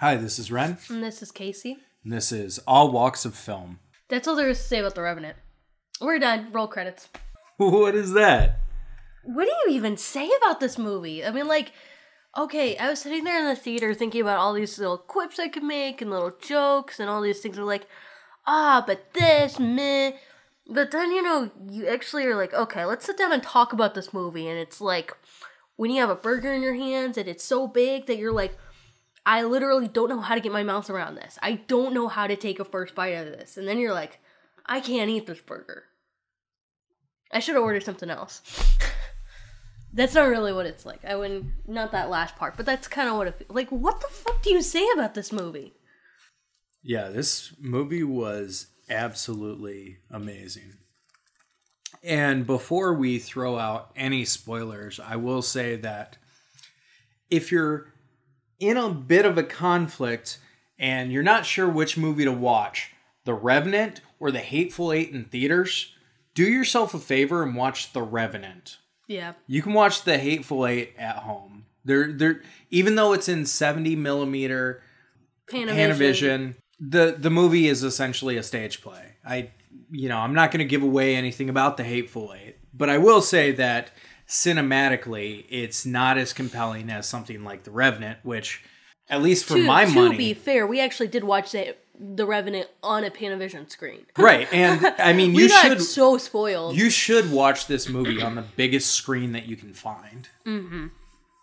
Hi, this is Ren, And this is Casey. and this is All Walks of Film. That's all there is to say about The Revenant. We're done. Roll credits. What is that? What do you even say about this movie? I mean, like, okay, I was sitting there in the theater thinking about all these little quips I could make and little jokes and all these things. Are like, ah, but this, meh. But then, you know, you actually are like, okay, let's sit down and talk about this movie. And it's like, when you have a burger in your hands and it's so big that you're like, I literally don't know how to get my mouth around this. I don't know how to take a first bite of this. And then you're like, I can't eat this burger. I should have ordered something else. that's not really what it's like. I wouldn't, not that last part, but that's kind of what it like. What the fuck do you say about this movie? Yeah, this movie was absolutely amazing. And before we throw out any spoilers, I will say that if you're in a bit of a conflict and you're not sure which movie to watch, The Revenant or The Hateful Eight in theaters, do yourself a favor and watch The Revenant. Yeah. You can watch The Hateful Eight at home. They're, they're, even though it's in 70 millimeter Panavision. Panavision. The the movie is essentially a stage play. I you know, I'm not going to give away anything about The Hateful Eight, but I will say that cinematically it's not as compelling as something like The Revenant, which at least for To, my to money be fair, we actually did watch the, the Revenant on a Panavision screen. Right. And I mean you should so spoiled. you should watch this movie on the biggest screen that you can find. Mm-hmm.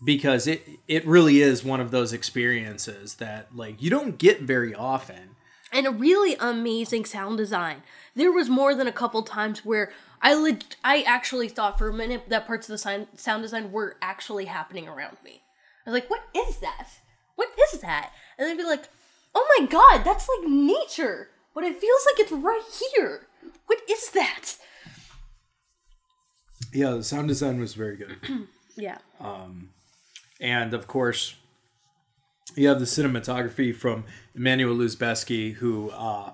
Because it it really is one of those experiences that like you don't get very often. and a really amazing sound design. There was more than a couple times where I leg- I actually thought for a minute that parts of the sign- sound design were actually happening around me. I was like, "What is that? What is that?" And then be like, "Oh my god, that's like nature, but it feels like it's right here. What is that?" Yeah, the sound design was very good. Yeah, and of course you have the cinematography from Emmanuel Lubezki, who uh,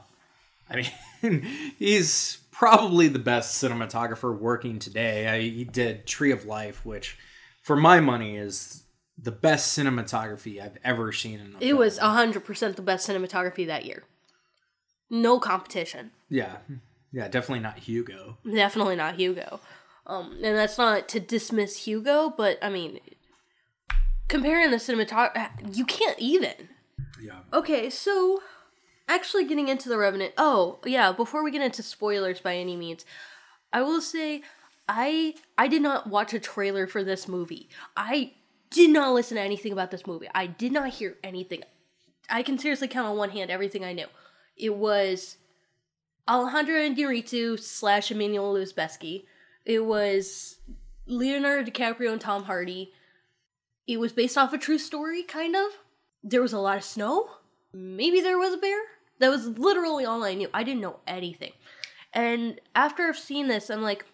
I mean he's probably the best cinematographer working today. I, he did Tree of Life, which for my money is the best cinematography I've ever seen in a it film. was hundred percent the best cinematography that year. No competition. yeah yeah definitely not Hugo Definitely not Hugo. Um, and that's not to dismiss Hugo, but I mean, comparing the cinematography, you can't even. yeah Okay, so actually getting into the Revenant. Oh, yeah, before we get into spoilers by any means, I will say I I did not watch a trailer for this movie. I did not listen to anything about this movie. I did not hear anything. I can seriously count on one hand everything I knew. It was Alejandro Inarritu slash Emmanuel Lubezki. It was Leonardo DiCaprio and Tom Hardy. It was based off a true story, kind of. There was a lot of snow. Maybe there was a bear. That was literally all I knew. I didn't know anything. And after I've seen this, I'm like,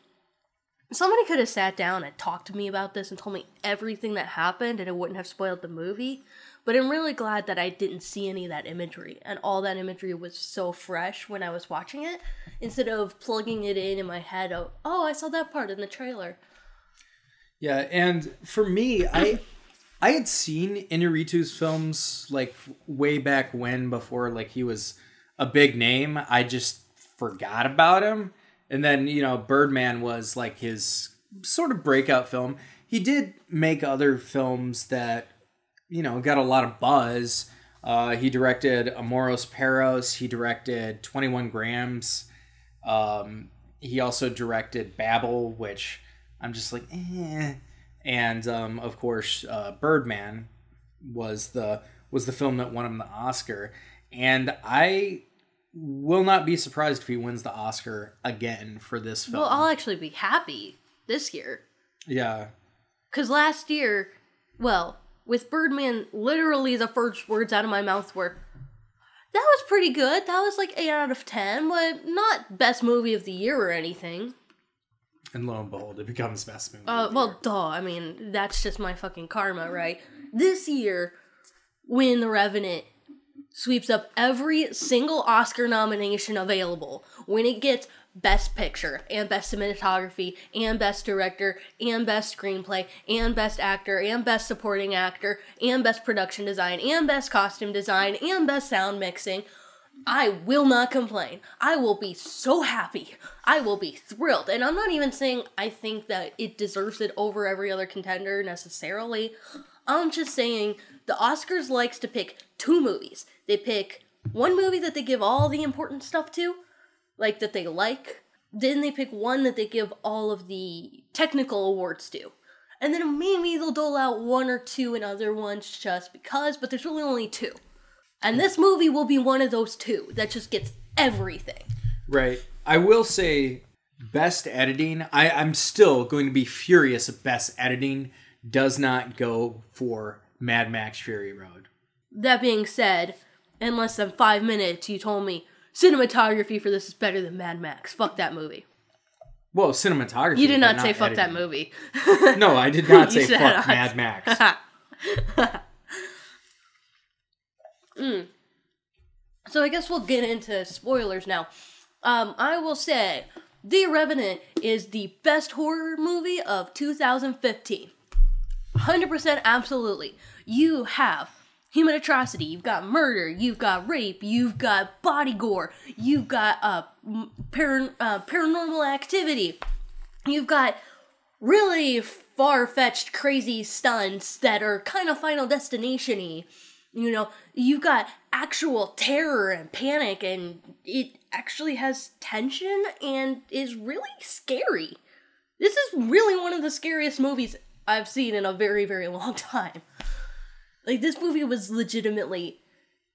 somebody could have sat down and talked to me about this and told me everything that happened and it wouldn't have spoiled the movie. But I'm really glad that I didn't see any of that imagery and all that imagery was so fresh when I was watching it instead of plugging it in in my head of, oh, I saw that part in the trailer. Yeah, and for me, I I had seen Inarritu's films like way back when before like he was a big name. I just forgot about him. And then, you know, Birdman was like his sort of breakout film. He did make other films that, you know, got a lot of buzz. Uh, he directed Amores Perros. He directed 21 Grams. Um, he also directed Babel, which I'm just like, eh. And um, of course, uh, Birdman was the was the film that won him the Oscar. And I will not be surprised if he wins the Oscar again for this film. Well, I'll actually be happy this year. yeah, Because last year, well, with Birdman, literally the first words out of my mouth were, that was pretty good. That was like 8 out of 10, but not best movie of the year or anything. And lo and behold, it becomes best movie. Uh, well, duh. I mean, that's just my fucking karma, right? This year, when The Revenant sweeps up every single Oscar nomination available when it gets Best Picture and Best Cinematography and Best Director and Best Screenplay and Best Actor and Best Supporting Actor and Best Production Design and Best Costume Design and Best Sound Mixing. I will not complain. I will be so happy. I will be thrilled. And I'm not even saying I think that it deserves it over every other contender necessarily. I'm just saying the Oscars likes to pick two movies. They pick one movie that they give all the important stuff to, like that they like. Then they pick one that they give all of the technical awards to. And then maybe they'll dole out one or two in other ones just because, but there's really only two. And this movie will be one of those two that just gets everything. Right. I will say, best editing. I, I'm still going to be furious if best editing does not go for Mad Max Fury Road. That being said, in less than five minutes, you told me cinematography for this is better than Mad Max. Fuck that movie. Well, cinematography. You did but not say fuck that movie. No, I did not say fuck. Mad Max. So I guess we'll get into spoilers now. Um, I will say The Revenant is the best horror movie of 2015. 100% absolutely. You have human atrocity, you've got murder, you've got rape, you've got body gore, you've got uh, uh, paranormal activity, you've got really far fetched, crazy stunts that are kind of Final Destination y. You know, you've got actual terror and panic, and it actually has tension and is really scary. This is really one of the scariest movies I've seen in a very, very long time. Like, this movie was legitimately.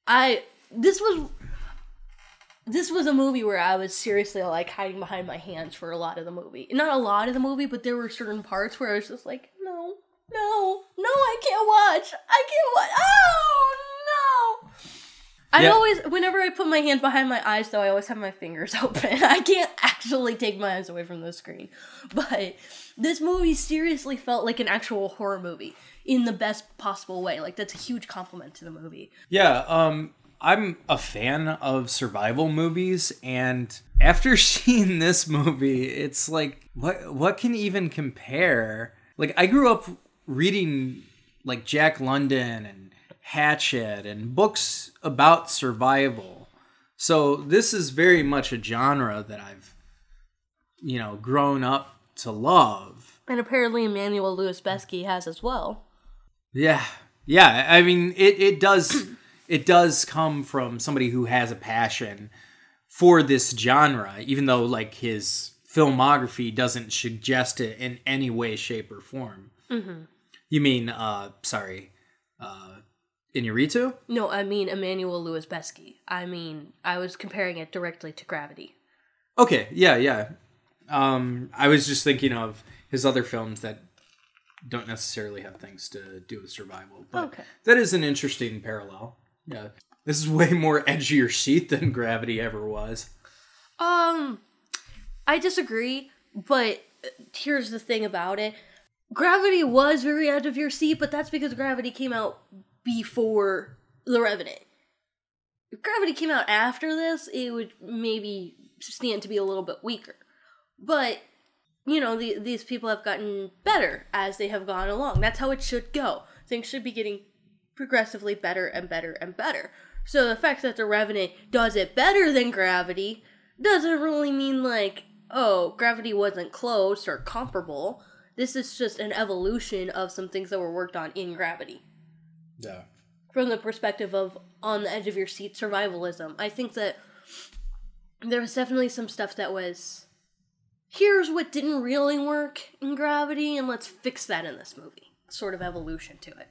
I. This was. This was a movie where I was seriously like hiding behind my hands for a lot of the movie. Not a lot of the movie, but there were certain parts where I was just like, no, no, no, I can't watch. I can't watch. Oh no! I Yeah. always, whenever I put my hand behind my eyes, though, I always have my fingers open. I can't actually take my eyes away from the screen. But this movie seriously felt like an actual horror movie in the best possible way. Like that's a huge compliment to the movie. Yeah, um, I'm a fan of survival movies, and after seeing this movie, it's like, what what can even compare? Like, I grew up reading like Jack London and Hatchet and books about survival, so this is very much a genre that I've, you know, grown up to love. And apparently Emmanuel Lubezki has as well. Yeah, yeah. I mean, it it does it does come from somebody who has a passion for this genre, even though like his filmography doesn't suggest it in any way, shape, or form. Mm-hmm. You mean, uh, sorry, uh, Inarritu? No, I mean Emmanuel Lubezki. I mean, I was comparing it directly to Gravity. Okay, yeah, yeah. Um, I was just thinking of his other films that don't necessarily have things to do with survival, but Okay. that is an interesting parallel. Yeah, this is way more edgier seat than Gravity ever was. Um, I disagree, but here's the thing about it. Gravity was very out of your seat, but that's because Gravity came out before The Revenant. If Gravity came out after this, it would maybe stand to be a little bit weaker. But, you know, the, these people have gotten better as they have gone along. That's how it should go. Things should be getting progressively better and better and better. So the fact that The Revenant does it better than Gravity doesn't really mean like, oh, Gravity wasn't close or comparable. This is just an evolution of some things that were worked on in Gravity. Yeah. From the perspective of on the edge of your seat survivalism, I think that there was definitely some stuff that was here's what didn't really work in Gravity, and let's fix that in this movie. Sort of evolution to it.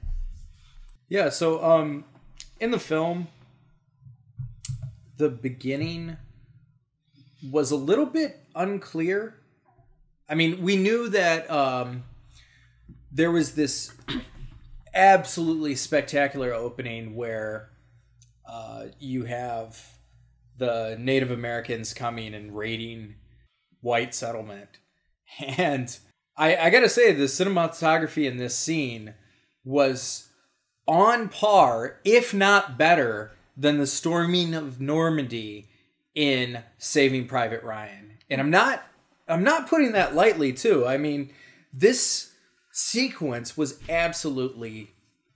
Yeah, so um in the film the beginning was a little bit unclear. I mean, we knew that um there was this absolutely spectacular opening where uh you have the Native Americans coming and raiding white settlement. And I, I gotta say, the cinematography in this scene was on par, if not better, than the storming of Normandy in Saving Private Ryan. And I'm not I'm not putting that lightly too. I mean, this sequence was absolutely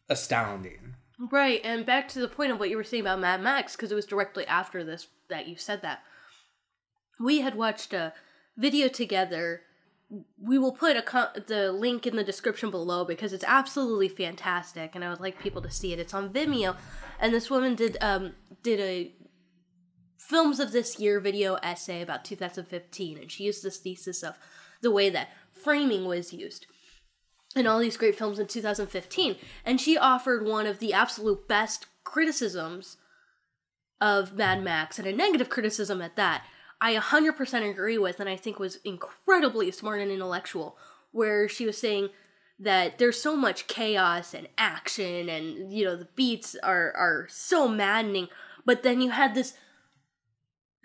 astounding. Right, and back to the point of what you were saying about Mad Max, because it was directly after this that you said that. We had watched a video together. We will put a the link in the description below because it's absolutely fantastic, and I would like people to see it. It's on Vimeo, and this woman did um did a films of this year video essay about 2015, and she used this thesis of the way that framing was used in all these great films in 2015 and she offered one of the absolute best criticisms of Mad Max and a negative criticism at that I 100% agree with and I think was incredibly smart and intellectual where she was saying that there's so much chaos and action and you know the beats are are so maddening but then you had this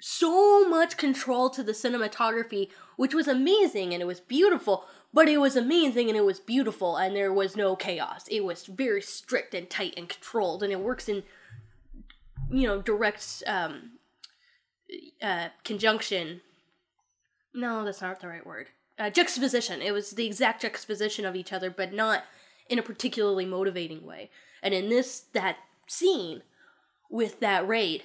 so much control to the cinematography which was amazing and it was beautiful but it was amazing and it was beautiful and there was no chaos. It was very strict and tight and controlled and it works in you know direct um uh conjunction. No that's not the right word. Uh, juxtaposition. It was the exact juxtaposition of each other but not in a particularly motivating way. And in this that scene with that raid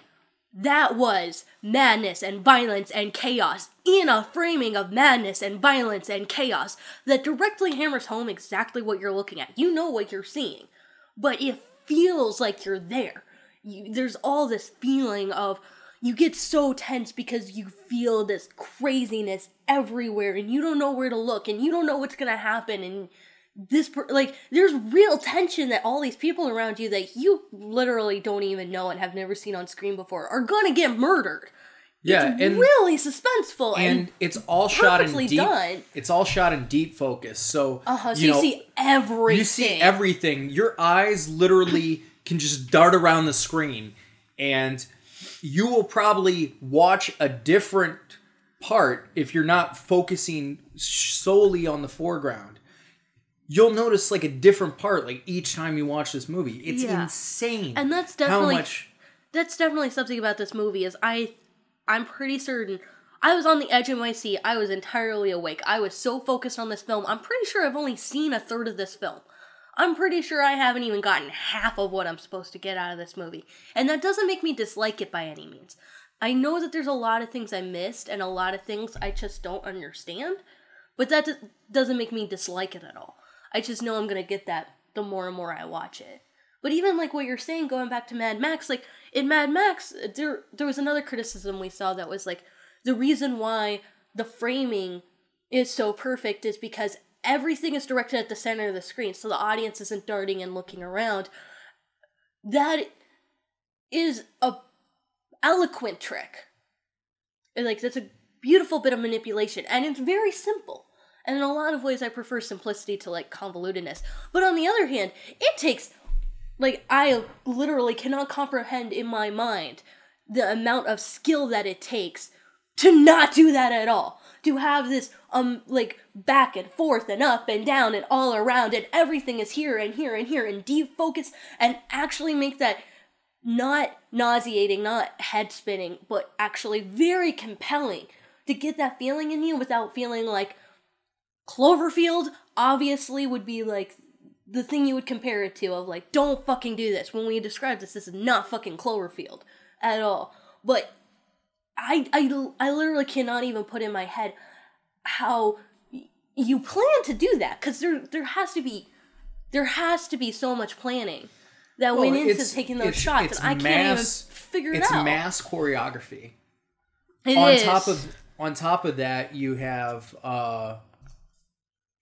that was madness and violence and chaos in a framing of madness and violence and chaos that directly hammers home exactly what you're looking at. You know what you're seeing, but it feels like you're there. You, there's all this feeling of you get so tense because you feel this craziness everywhere and you don't know where to look and you don't know what's going to happen and this per- like there's real tension that all these people around you that you literally don't even know and have never seen on screen before are gonna get murdered. Yeah, it's and really suspenseful and, and it's all shot in deep. done. It's all shot in deep focus. So uh-huh, so you you, know, see everything. you see everything. Your eyes literally can just dart around the screen, and you will probably watch a different part if you're not focusing solely on the foreground. You'll notice like a different part like each time you watch this movie. It's Yeah. insane. and that's definitely how much that's definitely something about this movie is I I'm pretty certain I was on the edge of my seat. I was entirely awake. I was so focused on this film. I'm pretty sure I've only seen a third of this film. I'm pretty sure I haven't even gotten half of what I'm supposed to get out of this movie. And that doesn't make me dislike it by any means. I know that there's a lot of things I missed and a lot of things I just don't understand, but that do- doesn't make me dislike it at all. I just know I'm going to get that the more and more I watch it. But even like what you're saying, going back to Mad Max, like in Mad Max, there there was another criticism we saw that was like the reason why the framing is so perfect is because everything is directed at the center of the screen, so the audience isn't darting and looking around. That is a eloquent trick. And, Like that's a beautiful bit of manipulation, and it's very simple. And in a lot of ways, I prefer simplicity to like convolutedness. But on the other hand, it takes like I literally cannot comprehend in my mind the amount of skill that it takes to not do that at all. To have this um like back and forth and up and down and all around and everything is here and here and here and deep focus and actually make that not nauseating, not head spinning, but actually very compelling to get that feeling in you without feeling like Cloverfield obviously would be like the thing you would compare it to of like don't fucking do this when we describe this this is not fucking Cloverfield at all but I I I literally cannot even put in my head how you plan to do that cuz there there has to be there has to be so much planning that Well, went into taking those it's- shots it's and I can't even figure it it's out mass choreography. It on is. top of on top of that you have uh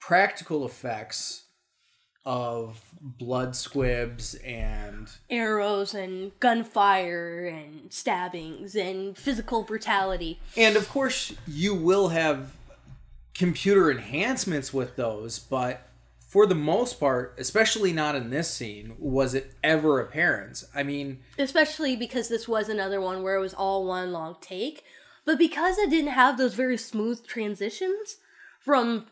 practical effects of blood squibs and arrows and gunfire and stabbings and physical brutality. And of course you will have computer enhancements with those but for the most part especially not in this scene was it ever apparent? I mean especially because this was another one where it was all one long take. But because it didn't have those very smooth transitions from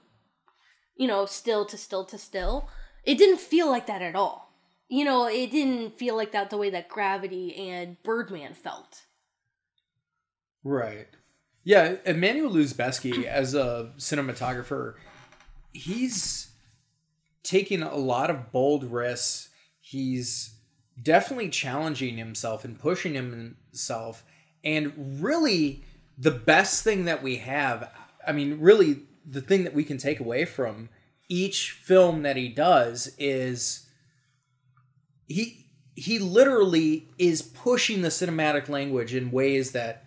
you know still to still to still it didn't feel like that at all you know, it didn't feel like that the way that Gravity and Birdman felt. Right. Yeah, Emmanuel Lubezki as a cinematographer, he's taking a lot of bold risks. He's definitely challenging himself and pushing himself. And really, the best thing that we have, I mean, really, the thing that we can take away from each film that he does is he he literally is pushing the cinematic language in ways that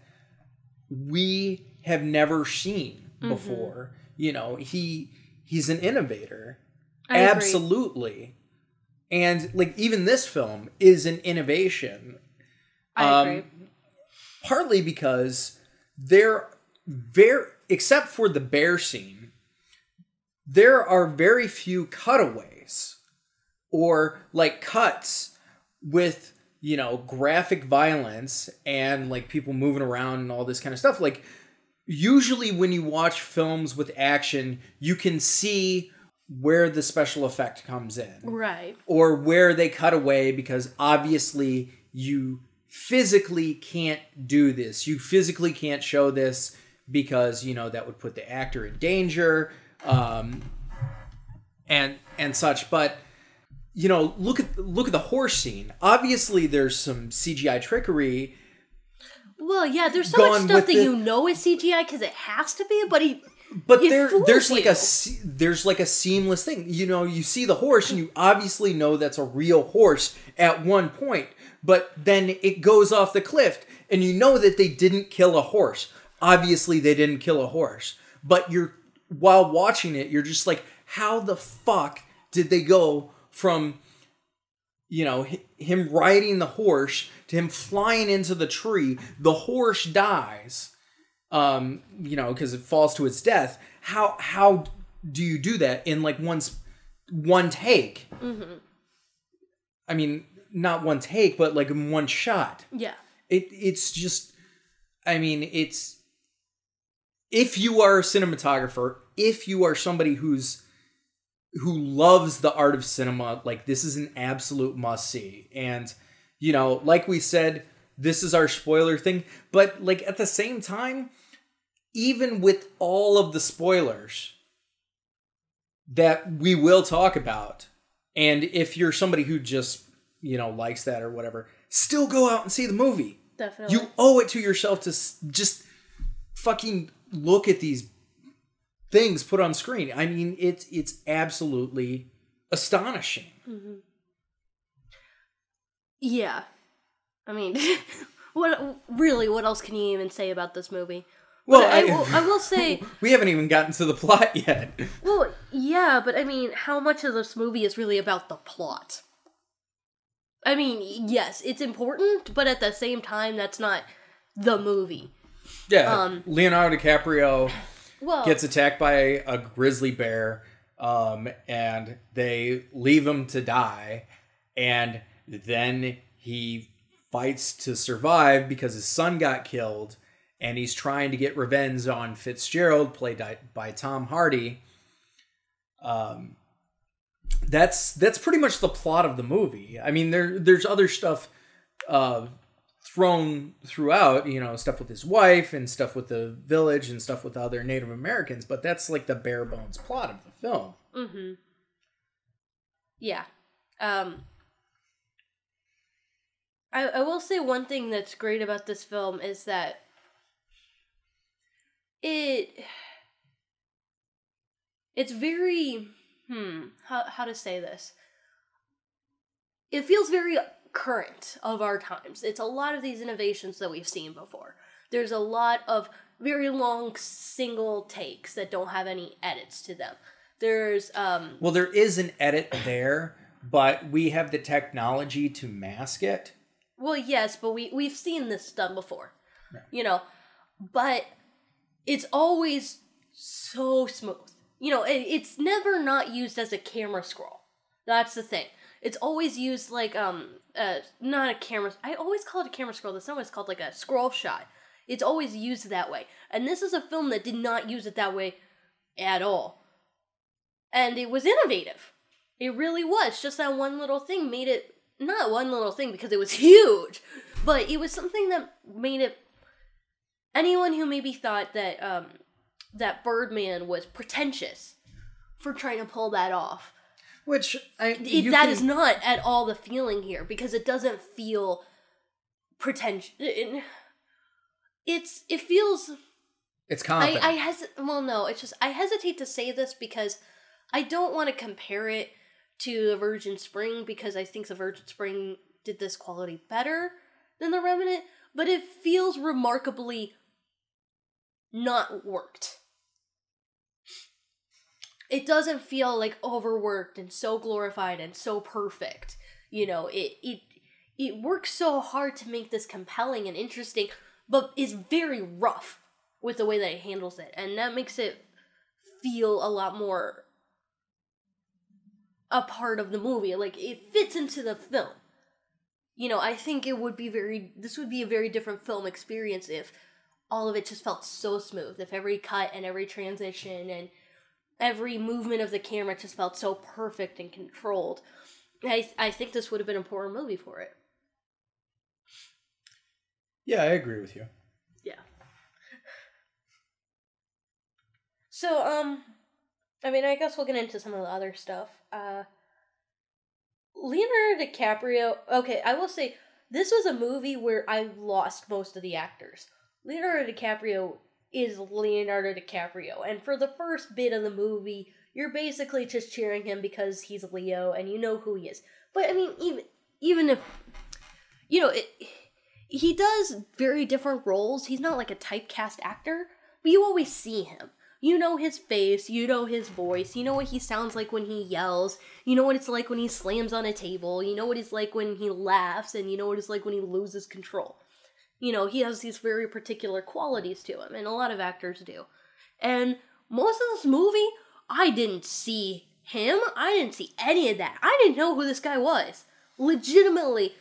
we have never seen Mm-hmm. before. You know, he he's an innovator. I agree. Absolutely. And like even this film is an innovation. I Um, agree. Partly because they're very except for the bear scene, there are very few cutaways or like cuts with you know graphic violence and like people moving around and all this kind of stuff like usually when you watch films with action you can see where the special effect comes in Right. or where they cut away because obviously you physically can't do this. You physically can't show this because you know that would put the actor in danger, um, and and such. But you know, look at look at the horse scene. Obviously, there's some CGI trickery. Well, yeah, there's so much stuff that the- you know is CGI because it has to be, but he. But there, there's like a there's like a seamless thing. You know, you see the horse, and you obviously know that's a real horse at one point. But then it goes off the cliff, and you know that they didn't kill a horse. Obviously, they didn't kill a horse. But you're while watching it, you're just like, how the fuck did they go from you know hi- him riding the horse to him flying into the tree? The horse dies um you know because it falls to its death how how do you do that in like one one take i mean not one take but like in one shot Yeah. it it's just i mean it's if you are a cinematographer if you are somebody who's who loves the art of cinema like this is an absolute must see and you know like we said this is our spoiler thing. But like at the same time even with all of the spoilers that we will talk about and if you're somebody who just you know likes that or whatever still go out and see the movie. Definitely. you owe it to yourself to just fucking look at these things put on screen. I mean, it's it's absolutely astonishing. Mm-hmm. Yeah. I mean, what really? What else can you even say about this movie? Well, I, I- will, I will say, We haven't even gotten to the plot yet. well, yeah, but I mean, how much of this movie is really about the plot? I mean, yes, it's important, but at the same time, that's not the movie. Yeah, Um, Leonardo DiCaprio Well, gets attacked by a grizzly bear, um, and they leave him to die, and then he fights to survive because his son got killed, and he's trying to get revenge on Fitzgerald, played by, Tom Hardy. Um, that's that's pretty much the plot of the movie. I mean, there there's other stuff uh, thrown throughout, you know, stuff with his wife and stuff with the village and stuff with other Native Americans, but that's like the bare bones plot of the film. Mm-hmm. Yeah. Um I I will say one thing that's great about this film is that it it's very hmm how how to say this. It feels very current of our times. It's a lot of these innovations that we've seen before. There's a lot of very long single takes that don't have any edits to them. There's um Well, there is an edit there, but we have the technology to mask it. well yes, but we we've seen this done before. You know, but it's always so smooth. You know, it, it's never not used as a camera scroll. That's the thing. It's always used like um uh not a camera I always call it a camera scroll. That's not what it's called like a scroll shot. It's always used that way. And this is a film that did not use it that way at all. And it was innovative. It really was. Just that one little thing made it not one little thing because it was huge, but it was something that made it. Anyone who maybe thought that um, that Birdman was pretentious for trying to pull that off, Which I it, that can- is not at all the feeling here because it doesn't feel pretentious. It's it feels it's I confident. I hes- well no, it's just I hesitate to say this because I don't want to compare it to the Virgin Spring because I think the Virgin Spring did this quality better than the Revenant, but it feels remarkably not worked. It doesn't feel like overworked and so glorified and so perfect. You know, it it it works so hard to make this compelling and interesting, but is very rough with the way that it handles it, and that makes it feel a lot more a part of the movie. Like it fits into the film. You know, I think it would be very. This would be a very different film experience if all of it just felt so smooth. If every cut and every transition and every movement of the camera just felt so perfect and controlled. I I think this would have been a poor movie for it. yeah, I agree with you. Yeah. So, um, I mean, I guess we'll get into some of the other stuff. Uh, Leonardo DiCaprio. Okay, I will say this was a movie where I lost most of the actors. Leonardo DiCaprio is Leonardo DiCaprio, and for the first bit of the movie, you're basically just cheering him because he's Leo and you know who he is. But I mean, even even if you know it he does very different roles. He's not like a typecast actor, but you always see him. You know his face, you know his voice, you know what he sounds like when he yells, you know what it's like when he slams on a table, you know what it's like when he laughs, and you know what it's like when he loses control. You know, he has these very particular qualities to him, and a lot of actors do. And most of this movie, I didn't see him. I didn't see any of that. I didn't know who this guy was. Legitimately,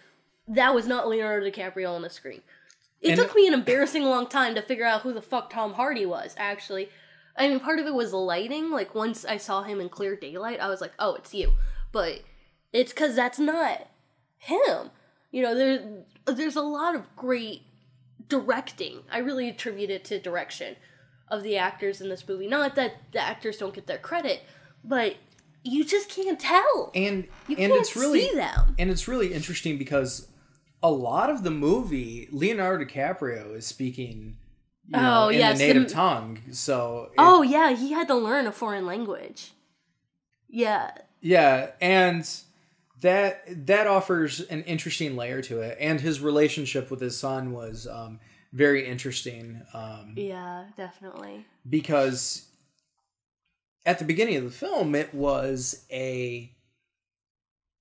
that was not Leonardo DiCaprio on the screen. It And- took me an embarrassing long time to figure out who the fuck Tom Hardy was, actually. I mean, part of it was the lighting. Like, once I saw him in clear daylight, I was like, oh, it's you. But it's because that's not him. You know, there, there's a lot of great directing. I really attribute it to direction of the actors in this movie. Not that the actors don't get their credit, but you just can't tell. And you and can't it's really see them. and it's really interesting because a lot of the movie, Leonardo DiCaprio is speaking, you oh, know, Oh, in yes, the native the- tongue. So it- Oh yeah, he had to learn a foreign language. Yeah, yeah, and that that offers an interesting layer to it. And his relationship with his son was um, very interesting um, yeah, definitely. because at the beginning of the film, it was a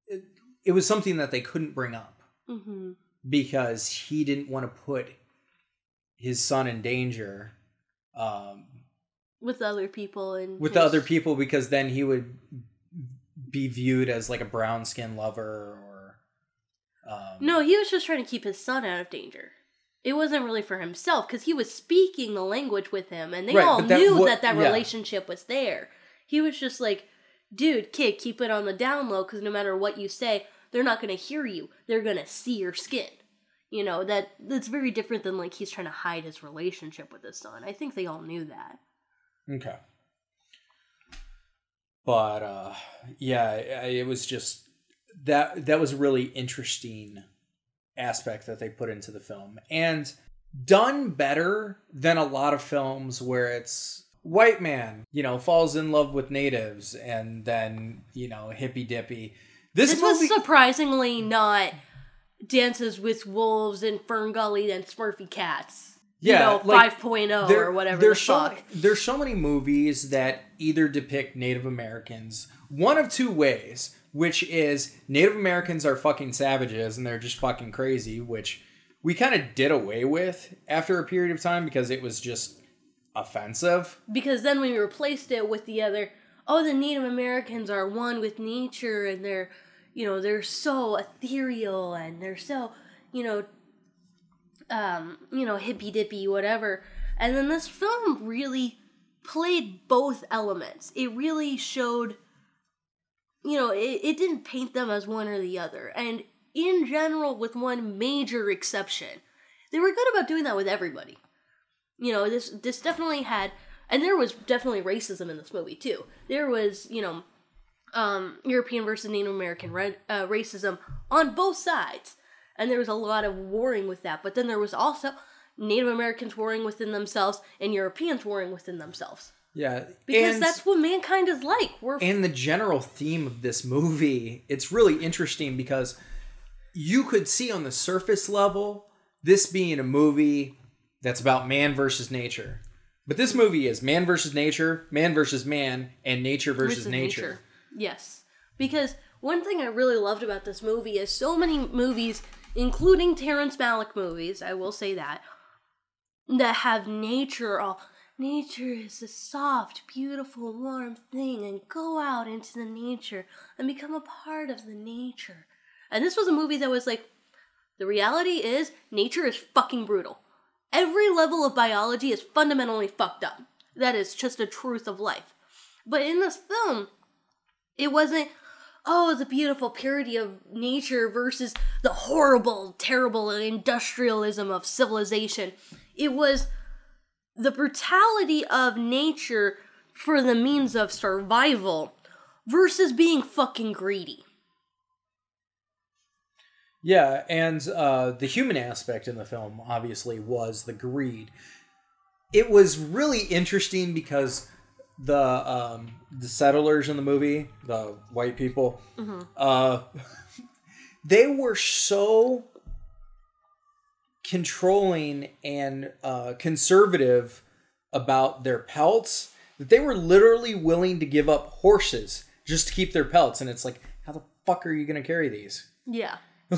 it, it was something that they couldn't bring up. hmm because he didn't want to put his son in danger um, With other people and with his- other people because then he would be viewed as like a brown skin lover or um, No, he was just trying to keep his son out of danger. It wasn't really for himself because he was speaking the language with him, and they Right, all that knew that that yeah. relationship was there. He was just like, "Dude, kid, keep it on the down low because no matter what you say, they're not going to hear you. They're going to see your skin." You know that that's very different than like he's trying to hide his relationship with his son. I think they all knew that. okay but uh yeah it was just that that was a really interesting aspect that they put into the film and done better than a lot of films where it's white man you know falls in love with natives and then you know hippy dippy this, This movie was surprisingly not dances with wolves and FernGully and Smurfy cats. Yeah, you know, like, 5.0 there- or whatever There's the so there's so many movies that either depict Native Americans one of two ways, which is Native Americans are fucking savages and they're just fucking crazy, which we kind of did away with after a period of time because it was just offensive. because then we replaced it with the other oh the native americans are one with nature and they're you know they're so ethereal and they're so you know um you know hippy dippy whatever and then this film really played both elements it really showed you know it, it didn't paint them as one or the other and in general, with one major exception. They were good about doing that with everybody. You know, this this definitely had, and there was definitely racism in this movie too. There was, you know, um, European versus Native American ra- uh, racism on both sides, and there was a lot of warring with that. But then there was also Native Americans warring within themselves and Europeans warring within themselves. Yeah, Because and, that's what mankind is like. We're and the general theme of this movie. It's really interesting because you could see on the surface level this being a movie that's about man versus nature. But this movie is man versus nature, man versus man, and nature versus versus nature. Yes. Because one thing I really loved about this movie is so many movies, including Terrence Malick movies, I will say that, that have nature all. Nature is a soft, beautiful, warm thing, and go out into the nature and become a part of the nature. And this was a movie that was like, the reality is, nature is fucking brutal. Every level of biology is fundamentally fucked up. That is just a truth of life. But in this film, it wasn't, oh, the beautiful purity of nature versus the horrible, terrible industrialism of civilization. It was the brutality of nature for the means of survival versus being fucking greedy. Yeah, and uh, the human aspect in the film obviously was the greed. It was really interesting because the um, the settlers in the movie, the white people, uh, they were so controlling and uh, conservative about their pelts that they were literally willing to give up horses just to keep their pelts. And it's like, how the fuck are you going to carry these? Yeah.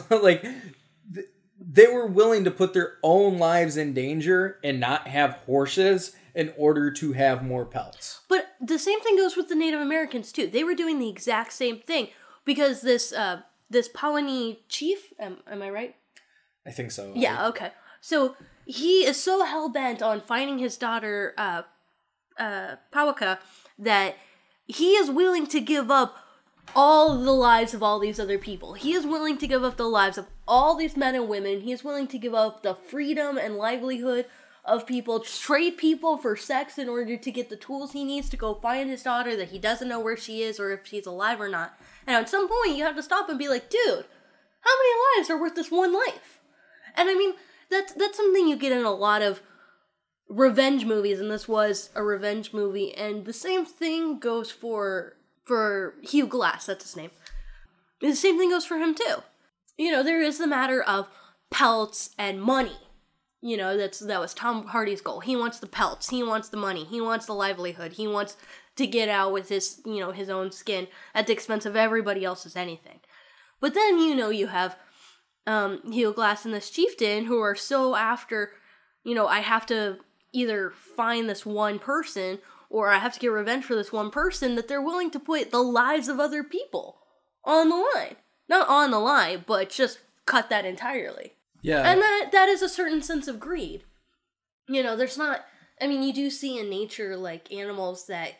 like th- they were willing to put their own lives in danger and not have horses in order to have more pelts. But the same thing goes with the Native Americans too. They were doing the exact same thing because this uh this Pawnee chief, am, am I right? I think so. Yeah, okay. So he is so hell bent on finding his daughter uh uh Powaqa that he is willing to give up all the lives of all these other people. He is willing to give up the lives of all these men and women. He is willing to give up the freedom and livelihood of people, trade people for sex in order to get the tools he needs to go find his daughter that he doesn't know where she is or if she's alive or not. And at some point, you have to stop and be like, dude, how many lives are worth this one life? And I mean, that's that's something you get in a lot of revenge movies, and this was a revenge movie. And the same thing goes for for Hugh Glass. That's his name. The same thing goes for him too. You know, there is the matter of pelts and money. You know, that's that was Tom Hardy's goal. He wants the pelts. He wants the money. He wants the livelihood. He wants to get out with his, you know, his own skin at the expense of everybody else's anything. But then, you know, you have um, Hugh Glass and this chieftain who are so after, you know, I have to either find this one person or I have to get revenge for this one person that they're willing to put the lives of other people on the line. Not on the line, but just cut that entirely. Yeah. And that that is a certain sense of greed. You know, there's not I mean, you do see in nature like animals that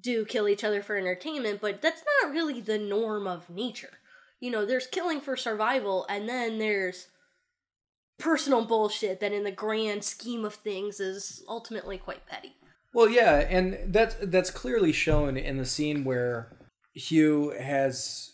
do kill each other for entertainment, but that's not really the norm of nature. You know, there's killing for survival and then there's personal bullshit that in the grand scheme of things is ultimately quite petty. Well, yeah, and that's that's clearly shown in the scene where Hugh has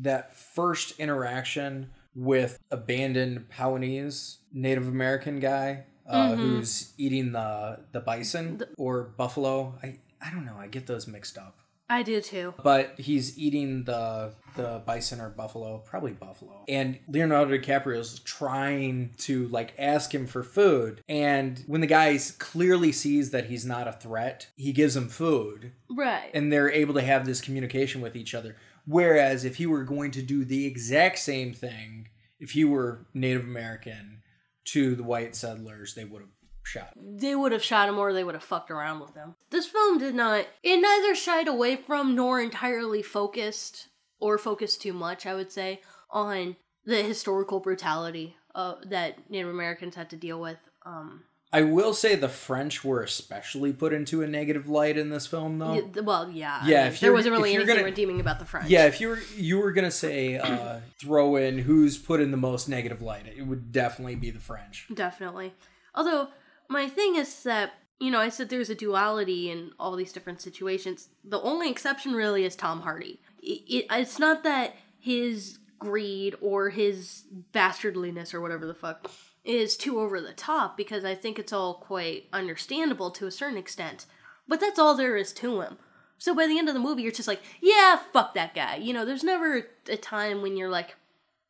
that first interaction with abandoned Pawanese Native American guy uh, who's eating the the bison or buffalo. I I don't know. I get those mixed up. I do too. But he's eating the the bison or buffalo, probably buffalo. And Leonardo DiCaprio's trying to like ask him for food. And when the guy clearly sees that he's not a threat, he gives him food. Right. And they're able to have this communication with each other. Whereas if he were going to do the exact same thing, if he were Native American to the white settlers, they would have shot him. they would have shot him or they would have fucked around with him. This film did not, it neither shied away from nor entirely focused, or focused too much, I would say, on the historical brutality uh, that Native Americans had to deal with. Um, I will say the French were especially put into a negative light in this film, though. Yeah, well, yeah. I Yeah, mean, there wasn't really anything gonna- redeeming about the French. Yeah, if you were you were gonna say uh, throw in who's put in the most negative light, it would definitely be the French. Definitely. Although, my thing is that, you know, I said there's a duality in all these different situations. The only exception really is Tom Hardy. It, it, it's not that his greed or his bastardliness or whatever the fuck is too over the top, because I think it's all quite understandable to a certain extent. But that's all there is to him. So by the end of the movie, you're just like, yeah, fuck that guy. You know, there's never a time when you're like,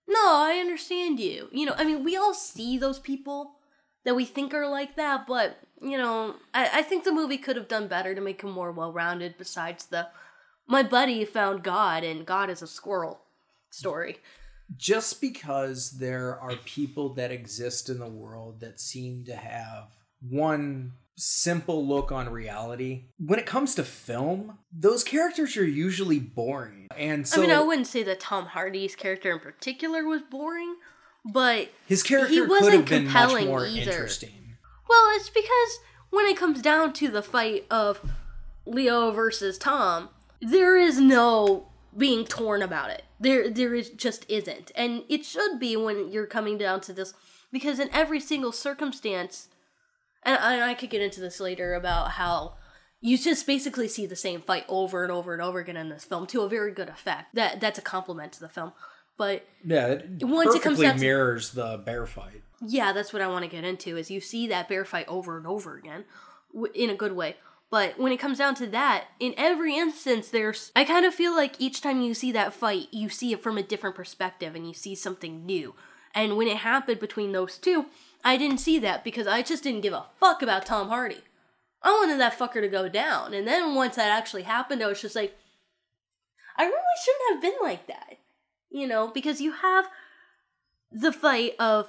no, I understand you. You know, I mean, we all see those people that we think are like that, but you know, I, I think the movie could have done better to make him more well rounded. Besides the, my buddy found God and God is a squirrel story. Just because there are people that exist in the world that seem to have one simple look on reality, when it comes to film, those characters are usually boring. And so I mean, I wouldn't say that Tom Hardy's character in particular was boring, but his character he wasn't have been much compelling more either. interesting. Well, it's because when it comes down to the fight of Leo versus Tom, there is no being torn about it. There there is just isn't. And it should be when you're coming down to this because in every single circumstance and I, I could get into this later about how you just basically see the same fight over and over and over again in this film to a very good effect. That that's a compliment to the film. But Yeah, it Once it comes perfectly down to- mirrors the bear fight. yeah, that's what I want to get into is you see that bear fight over and over again in a good way. But when it comes down to that, in every instance, there's. I kind of feel like each time you see that fight, you see it from a different perspective and you see something new. And when it happened between those two, I didn't see that because I just didn't give a fuck about Tom Hardy. I wanted that fucker to go down. And then once that actually happened, I was just like, I really shouldn't have been like that. You know, because you have the fight of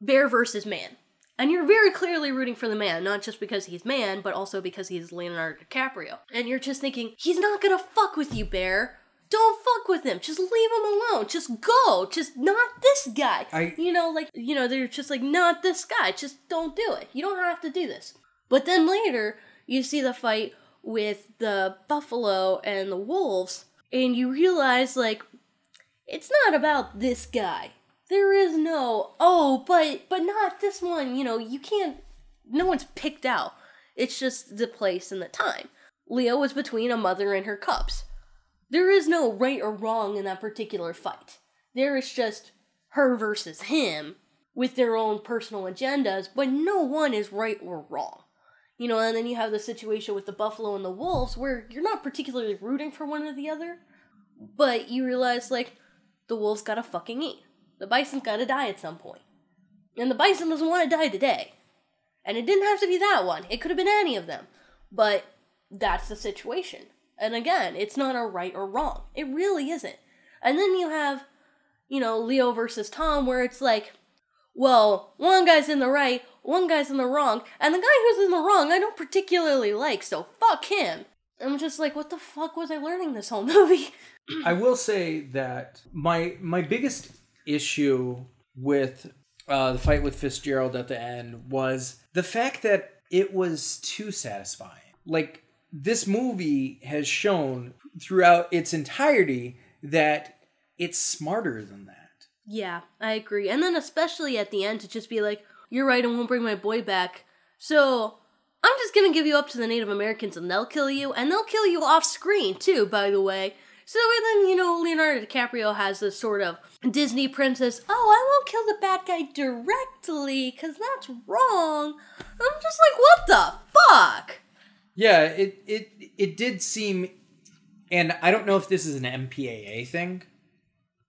bear versus man. And you're very clearly rooting for the man, not just because he's man, but also because he's Leonardo DiCaprio. And you're just thinking, he's not gonna fuck with you, bear. Don't fuck with him. Just leave him alone. Just go. Just not this guy. I- you know, like, you know, they're just like, not this guy. Just don't do it. You don't have to do this. But then later, you see the fight with the buffalo and the wolves, and you realize, like, it's not about this guy. There is no, oh, but but not this one. You know, you can't. No one's picked out. It's just the place and the time. Leo was between a mother and her cubs. There is no right or wrong in that particular fight. There is just her versus him with their own personal agendas, but no one is right or wrong. You know, and then you have the situation with the buffalo and the wolves where you're not particularly rooting for one or the other, but you realize, like, the wolves gotta fucking eat. The bison's gotta die at some point. And the bison doesn't want to die today. And it didn't have to be that one, it could have been any of them. But that's the situation. And again, it's not a right or wrong. It really isn't. And then you have, you know, Leo versus Tom, where it's like, well, one guy's in the right, one guy's in the wrong, and the guy who's in the wrong I don't particularly like, so fuck him. I'm just like, what the fuck was I learning this whole movie? I will say that my my biggest issue with uh, the fight with Fitzgerald at the end was the fact that it was too satisfying. Like this movie has shown throughout its entirety that it's smarter than that. Yeah, I agree. And then especially at the end to just be like, "You're right, I won't bring my boy back." So I'm just gonna give you up to the Native Americans, and they'll kill you, and they'll kill you off screen too. By the way. So then you know Leonardo DiCaprio has this sort of Disney princess. Oh, I won't kill the bad guy directly because that's wrong. I'm just like, what the fuck? Yeah, it it it did seem, and I don't know if this is an MPAA thing.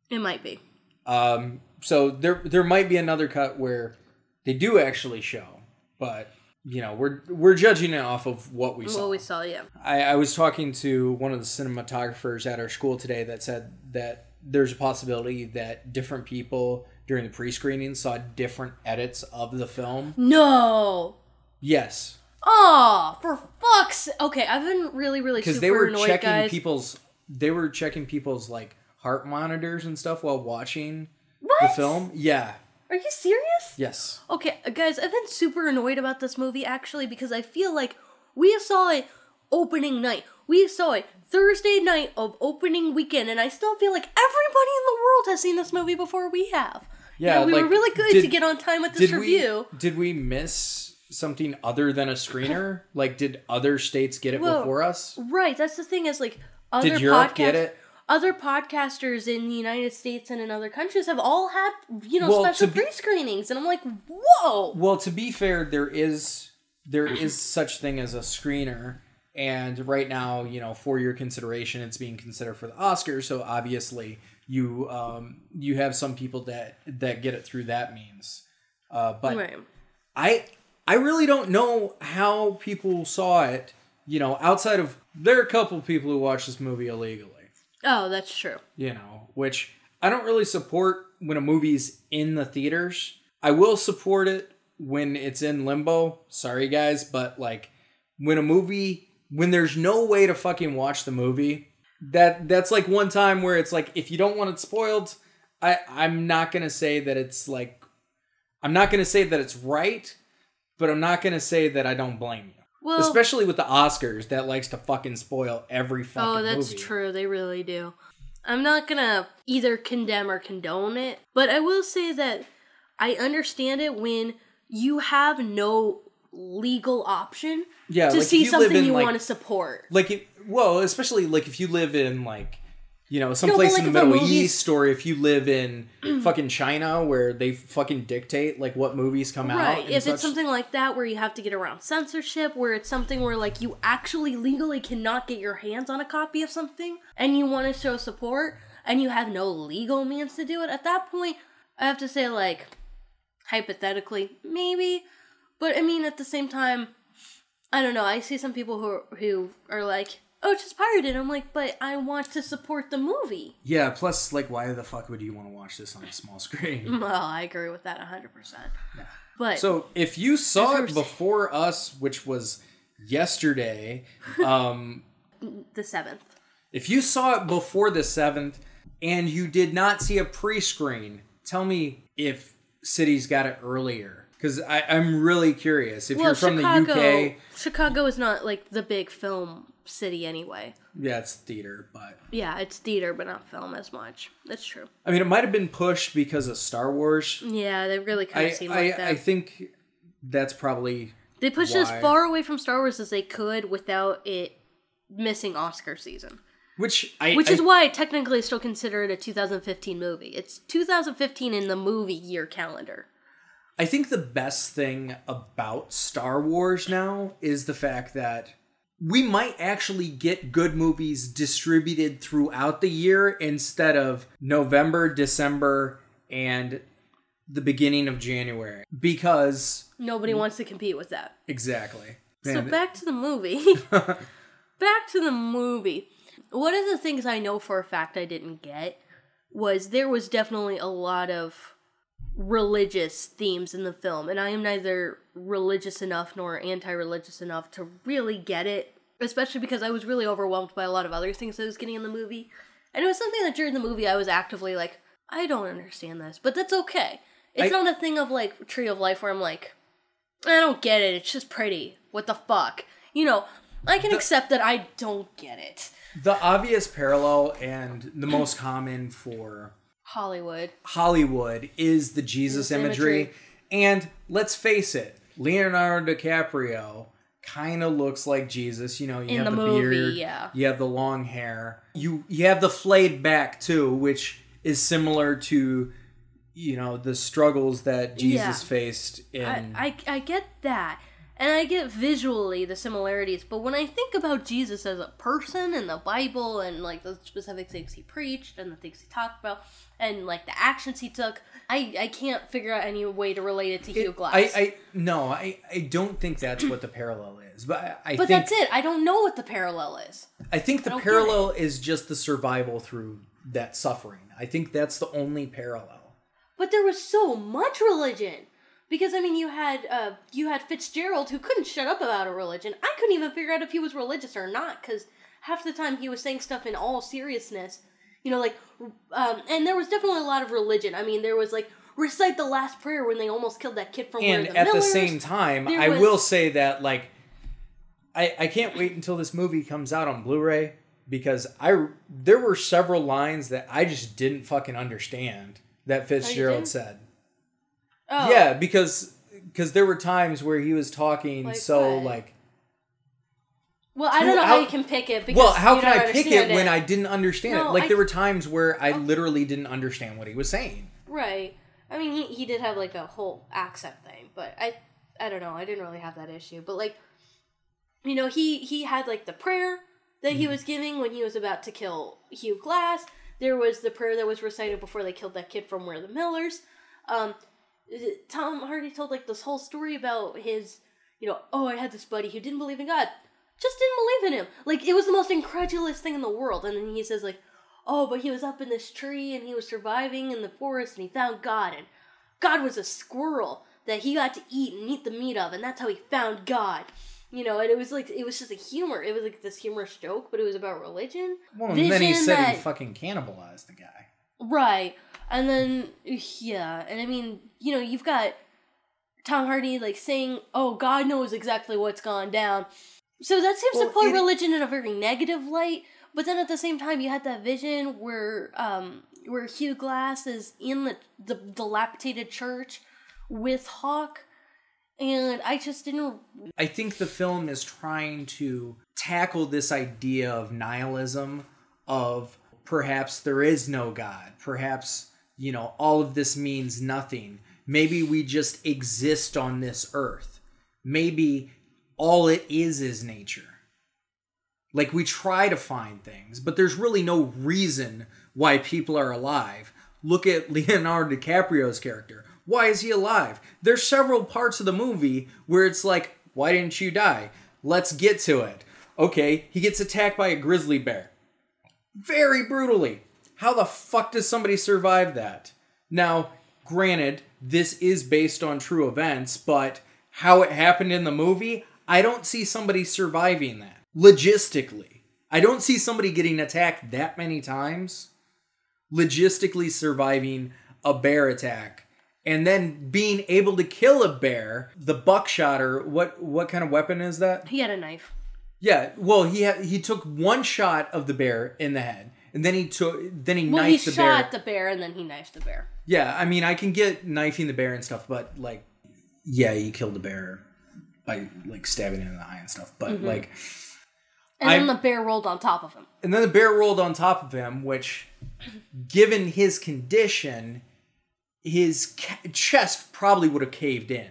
It might be. Um, so there there might be another cut where they do actually show, but you know we're we're judging it off of what we saw. What we saw, yeah. I, I was talking to one of the cinematographers at our school today that said that there's a possibility that different people during the pre-screening saw different edits of the film. No. Yes, Oh, for fuck's Okay, I've been really, really because they were annoyed, checking guys. people's they were checking people's like heart monitors and stuff while watching what? the film. Yeah, Are you serious? Yes. Okay, uh, guys, I've been super annoyed about this movie actually because I feel like we saw it opening night. We saw it Thursday night of opening weekend, and I still feel like everybody in the world has seen this movie before we have. You Yeah, know, we were really good did- to get on time with this Did review. we did we miss something other than a screener? like did other states get it Well, before us? Right, that's the thing is like other Did Europe podcast- get it? Other podcasters in the United States and in other countries have all had, you know, Well, special pre-screenings, and I'm like, whoa! Well, to be fair, there is there is such thing as a screener, and right now, you know, for your consideration, it's being considered for the Oscars. So obviously, you um, you have some people that that get it through that means. Uh, but Right. I I really don't know how people saw it. You know, outside of there are a couple people who watched this movie illegally. Oh, that's true. You know, which I don't really support when a movie's in the theaters. I will support it when it's in limbo. Sorry guys, but like when a movie when there's no way to fucking watch the movie, that that's like one time where it's like if you don't want it spoiled, I I'm not going to say that it's like I'm not going to say that it's right, but I'm not going to say that I don't blame you. Well, Especially with the Oscars that likes to fucking spoil every fucking oh, that's movie. true. They really do. I'm not gonna either condemn or condone it, but I will say that I understand it when you have no legal option Yeah, to like, see something in, you like- want to support. like it, well especially like if you live in like you know No, someplace in the middle movie's- east or if you live in fucking china where they fucking dictate like what movies come out Right. If such. it's something like that where you have to get around censorship, where it's something where like you actually legally cannot get your hands on a copy of something and you want to show support and you have no legal means to do it, at that point I have to say like hypothetically, maybe. But I mean at the same time, I don't know, I see some people who who are like, Oh, it's just pirated. I'm like, but I want to support the movie. yeah plus like why the fuck would you want to watch this on a small screen Well, I agree with that hundred percent. Yeah. But so if you saw it before us which was yesterday um the seventh. if you saw it before the 7th and you did not see a pre-screen tell me if cities got it earlier because i'm really curious if you're from Chicago, the uk Chicago is not like the big film city anyway. Yeah, it's theater, but Yeah, it's theater, but not film as much. That's true. I mean, it might have been pushed because of Star Wars. Yeah, they really kind I of seem I, like that. I think that's probably they pushed it why. as far away from Star Wars as they could without it missing Oscar season. which I Which I, is why I technically still consider it a 2015 movie. It's 2015 in the movie year calendar. I think the best thing about Star Wars now is the fact that we might actually get good movies distributed throughout the year instead of November, December, and the beginning of January because Nobody wants to compete with that. exactly. So back to the movie. back to the movie. One of the things I know for a fact I didn't get was there was definitely a lot of religious themes in the film, and I am neither religious enough nor anti religious enough to really get it, especially because I was really overwhelmed by a lot of other things I was getting in the movie. And it was something that during the movie I was actively like, I don't understand this, but that's okay. It's I- not a thing of like Tree of Life where I'm like, I don't get it. It's just pretty. What the fuck? You know, I can accept that I don't get it. the obvious parallel and the most common for Hollywood. Hollywood is the Jesus Jesus imagery. imagery. And let's face it, Leonardo DiCaprio kind of looks like Jesus. You know, you In have the the, movie, beard, yeah. you have the long hair, you you have the flayed back too, which is similar to you know the struggles that Jesus Yeah. faced in. I, I I get that. And I get visually the similarities, but when I think about Jesus as a person and the Bible and like the specific things he preached and the things he talked about and like the actions he took, I, I can't figure out any way to relate it to Hugh Glass. I, I no, I, I don't think that's what the parallel is, but I, I but think that's it. I don't know what the parallel is. I think the it. parallel is just the survival through that suffering. I think that's the only parallel. But there was so much religion. Because I mean you had uh you had Fitzgerald who couldn't shut up about a religion. I couldn't even figure out if he was religious or not cuz half the time he was saying stuff in all seriousness. You know like um and there was definitely a lot of religion. I mean there was like recite the last prayer when they almost killed that kid from and the at the same time, There I was- will say that like I I can't wait until this movie comes out on Blu-ray because I there were several lines that I just didn't fucking understand that Fitzgerald didn't? said. Oh, Yeah, because because there were times where he was talking Like so what? like Well, I don't know how, How- you can pick it because well, how can I pick understand it, when I didn't understand it? Like I- there were times where I literally didn't understand what he was saying. Right. I mean, he, he did have like a whole accent thing, but I I don't know. I didn't really have that issue, but like, you know, he he had like the prayer that he was giving when he was about to kill Hugh Glass. There was the prayer that was recited before they killed that kid from We're the Millers. Um, Tom Hardy told like this whole story about his, you know, oh, I had this buddy who didn't believe in God, just didn't believe in him. Like it was the most incredulous thing in the world. And then he says like, oh, but he was up in this tree and he was surviving in the forest and he found God and God was a squirrel that he got to eat and eat the meat of, and that's how he found God. You know, and it was like it was just a humor. It was like this humorous joke, but it was about religion. Well, and then he said he fucking cannibalized the guy. Right. And then yeah, and I mean, you know, you've got Tom Hardy like saying, "Oh, God knows exactly what's gone down." So that seems Well, to put religion in a very negative light. But then at the same time, you had that vision where um where Hugh Glass is in the the dilapidated church with Hawk, and I just didn't. I think the film is trying to tackle this idea of nihilism of perhaps there is no god perhaps you know all of this means nothing. Maybe we just exist on this earth. Maybe all it is is nature. Like we try to find things but there's really no reason why people are alive. Look at leonardo dicaprio's character. Why is he alive? There's several parts of the movie where it's like why didn't you die? Let's get to it. Okay he gets attacked by a grizzly bear. Very brutally how the fuck does somebody survive that? Now granted this is based on true events but how it happened in the movie i don't see somebody surviving that logistically. I don't see somebody getting attacked that many times logistically surviving a bear attack and then being able to kill a bear the buckshot or what what kind of weapon is that? He had a knife. yeah well he had, he took one shot of the bear in the head and then he took then he Well, he knifed the shot bear the bear and then he knifed the bear. yeah i mean i can get knifing the bear and stuff but like yeah he killed the bear by like stabbing it in the eye and stuff but Mm-hmm. like And I- then the bear rolled on top of him. and then the bear rolled on top of him, which, given his condition, his ca- chest probably would have caved in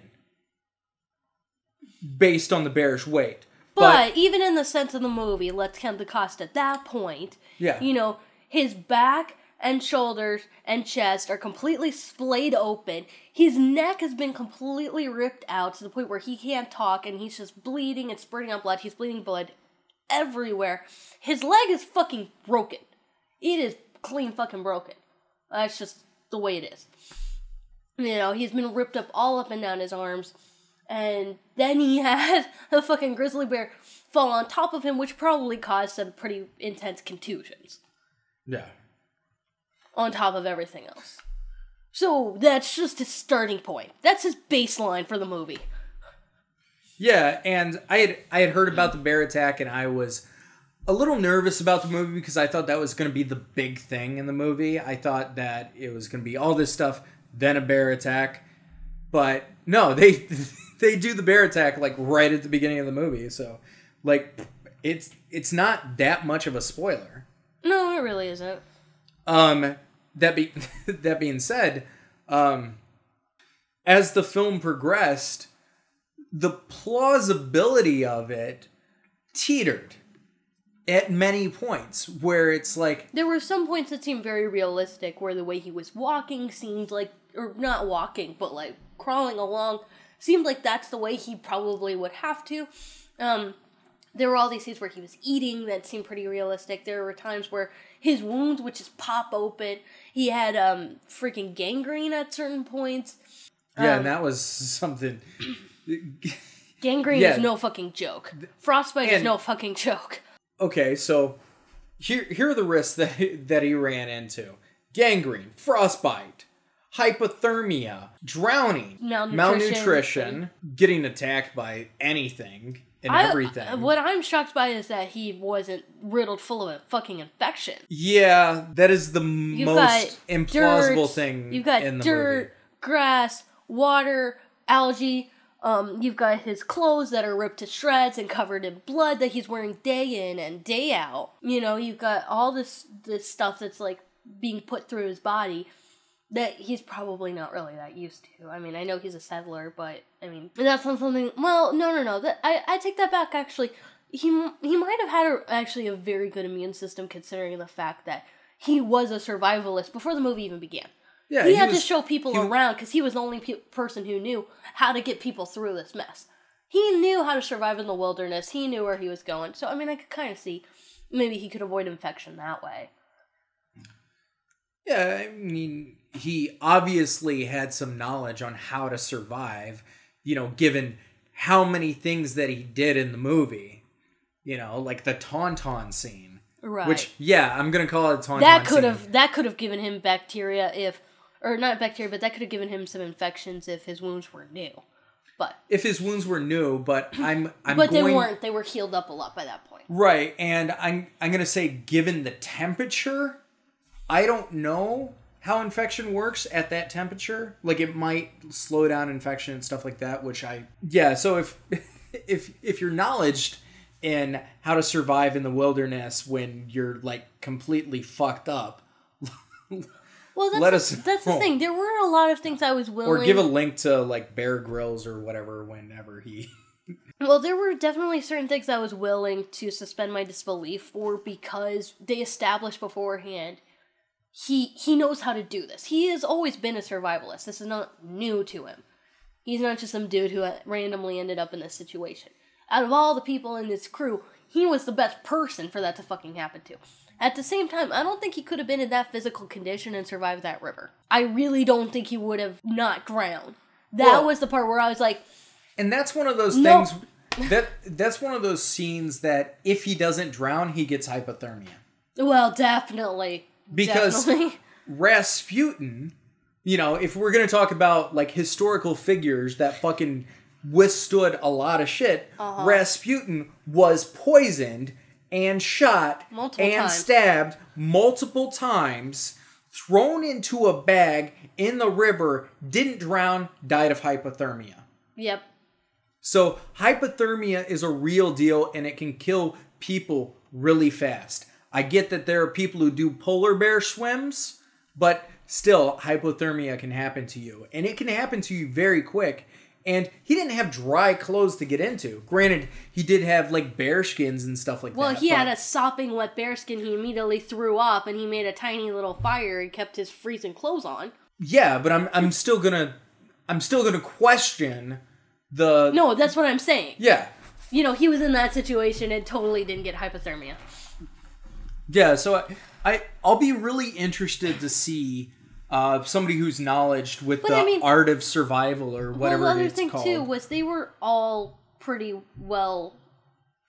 based on the bear's weight. But, even in the sense of the movie, let's count the cost at that point. Yeah. You know, his back and shoulders and chest are completely splayed open. His neck has been completely ripped out to the point where he can't talk and he's just bleeding and spurting out blood. He's bleeding blood everywhere. His leg is fucking broken. It is clean fucking broken. That's just the way it is. You know, he's been ripped up all up and down his arms. And then he had a fucking grizzly bear fall on top of him, which probably caused some pretty intense contusions yeah. on top of everything else. So that's just his starting point. That's his baseline for the movie. Yeah, and I had I had heard about the bear attack, and I was a little nervous about the movie because I thought that was going to be the big thing in the movie. I thought that it was going to be all this stuff, then a bear attack, but no, they they do the bear attack like right at the beginning of the movie. So, like, it's it's not that much of a spoiler. No, it really isn't. Um, that be that being said, um, as the film progressed, the plausibility of it teetered at many points where it's like There were some points that seemed very realistic, where the way he was walking seemed like, or not walking, but like crawling along, seemed like that's the way he probably would have to. Um, there were all these scenes where he was eating that seemed pretty realistic. There were times where his wounds would just pop open. He had um freaking gangrene at certain points. yeah, Um, and that was something. Gangrene Yeah. is no fucking joke. Frostbite is no fucking joke. Okay, so here here are the risks that that he ran into: gangrene, frostbite, hypothermia, drowning, Malnutrition. malnutrition, getting attacked by anything and I- everything. what I'm shocked by is that he wasn't riddled full of a fucking infection. yeah, that is the You've most implausible dirt, thing You've got dirt, movie. grass, water, algae. Um, you've got his clothes that are ripped to shreds and covered in blood that he's wearing day in and day out. You know, you've got all this this stuff that's like being put through his body that he's probably not really that used to. I mean, I know he's a settler, but I mean, that's not something. Well, no, no, no. That I, I take that back. Actually, he he might have had a, actually a very good immune system considering the fact that he was a survivalist before the movie even began. Yeah, he, had was- to show people he- around because he was the only pe- person who knew how to get people through this mess. He knew how to survive in the wilderness. He knew where he was going. So I mean, I could kind of see maybe he could avoid infection that way. Yeah, I mean, he obviously had some knowledge on how to survive, you know, given how many things that he did in the movie. You know, like the tauntaun scene. Right. Which, yeah, I'm gonna call it tauntaun. that could scene. have that could have given him bacteria if or not bacteria, but that could have given him some infections if his wounds were new. But if his wounds were new, but I'm I'm but going they weren't. They were healed up a lot by that point. right, and I'm I'm gonna say given the temperature, I don't know how infection works at that temperature. Like it might slow down infection and stuff like that, which I yeah. So if if if you're knowledged in how to survive in the wilderness when you're like completely fucked up, Well, that's Let the, that's the thing. There were a lot of things I was willing. or give a link to like Bear Grylls or whatever whenever he. Well, there were definitely certain things I was willing to suspend my disbelief for because they established beforehand he he knows how to do this. He has always been a survivalist. This is not new to him. He's not just some dude who uh, randomly ended up in this situation. Out of all the people in this crew, he was the best person for that to fucking happen to. At the same time, I don't think he could have been in that physical condition and survived that river. I really don't think he would have not drowned. That Well- was the part where I was like, And that's one of those No. things that that's one of those scenes that if he doesn't drown, he gets hypothermia. Well, definitely. Because definitely. Rasputin, you know, if we're gonna talk about like historical figures that fucking withstood a lot of shit, Uh-huh. Rasputin was poisoned and shot Multiple and times. stabbed multiple times, thrown into a bag in the river, didn't drown, died of hypothermia. Yep. So hypothermia is a real deal and it can kill people really fast. I get that there are people who do polar bear swims, but still hypothermia can happen to you. And it can happen to you very quick. And he didn't have dry clothes to get into. Granted, he did have like bear skins and stuff like Well, that. Well, he had a sopping wet bearskin he immediately threw off, and he made a tiny little fire and kept his freezing clothes on. Yeah, but I'm I'm still gonna I'm still gonna question the No, that's what I'm saying. Yeah. You know, he was in that situation and totally didn't get hypothermia. Yeah, so I, I I'll be really interested to see uh, somebody who's knowledged with But the I mean- art of survival or whatever well, the other thing called. too was they were all pretty well,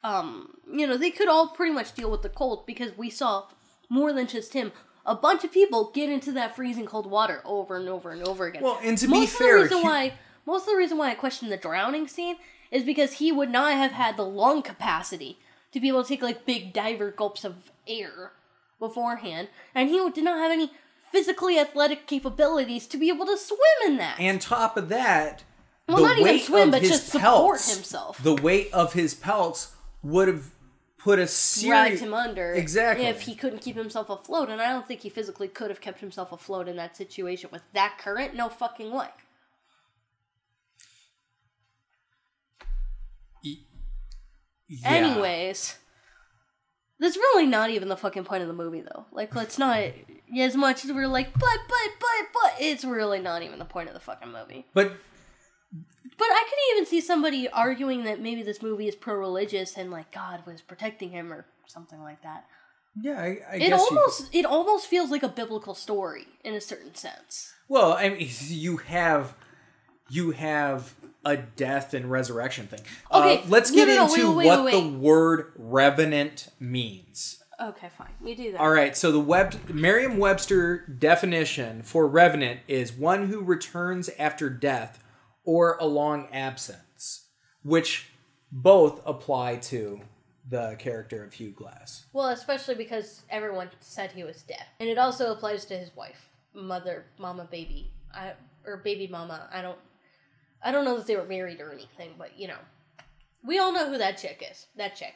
um, you know, they could all pretty much deal with the cold because we saw more than just him. A bunch of people get into that freezing cold water over and over and over again. Well, and to be fair, the reason he- why most of the reason why I question the drowning scene is because he would not have had the lung capacity to be able to take like big diver gulps of air beforehand, and he did not have any physically athletic capabilities to be able to swim in that. and top of that, Well, not even swim, but just support himself. The weight of his pelts would have put a dragged him under Exactly. if he couldn't keep himself afloat and i don't think he physically could have kept himself afloat in that situation with that current no fucking way Yeah. anyways that's really not even the fucking point of the movie though like let's not as much as we're like but but but but it's really not even the point of the fucking movie But but i could even see somebody arguing that maybe this movie is pro-religious and like god was protecting him or something like that yeah, I, I it guess almost it almost feels like a biblical story in a certain sense. Well, I mean, you have you have a death and resurrection thing. Okay, uh, let's get no, no, into wait, what wait, the word revenant means. Okay, fine. You do that. All right, so the web Merriam-Webster definition for revenant is one who returns after death or a long absence, which both apply to the character of Hugh Glass. Well, especially because everyone said he was dead, and it also applies to his wife, mother, mama, baby, I, or baby mama. I don't, I don't know that they were married or anything, but you know, we all know who that chick is. That chick.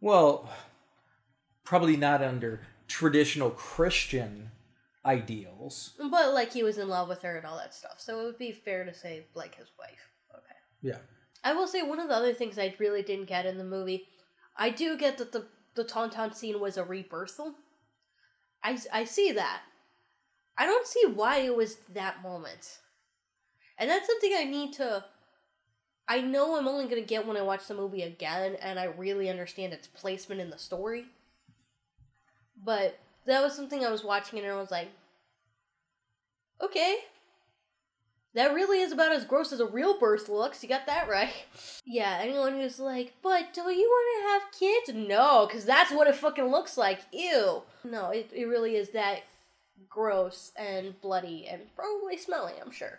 Well, probably not under traditional Christian ideals. But like he was in love with her and all that stuff, so it would be fair to say like his wife. Okay. Yeah. I will say one of the other things I really didn't get in the movie, I do get that the the tauntaun scene was a rebirthal. I I see that. I don't see why it was that moment. And that's something I need to I know I'm only going to get when I watch the movie again and I really understand its placement in the story. But that was something I was watching and I was like, okay. That really is about as gross as a real birth looks. You got that right. Yeah, anyone who's like, but do you want to have kids? No, because that's what it fucking looks like. Ew. No, it, it really is that gross and bloody and probably smelly, I'm sure.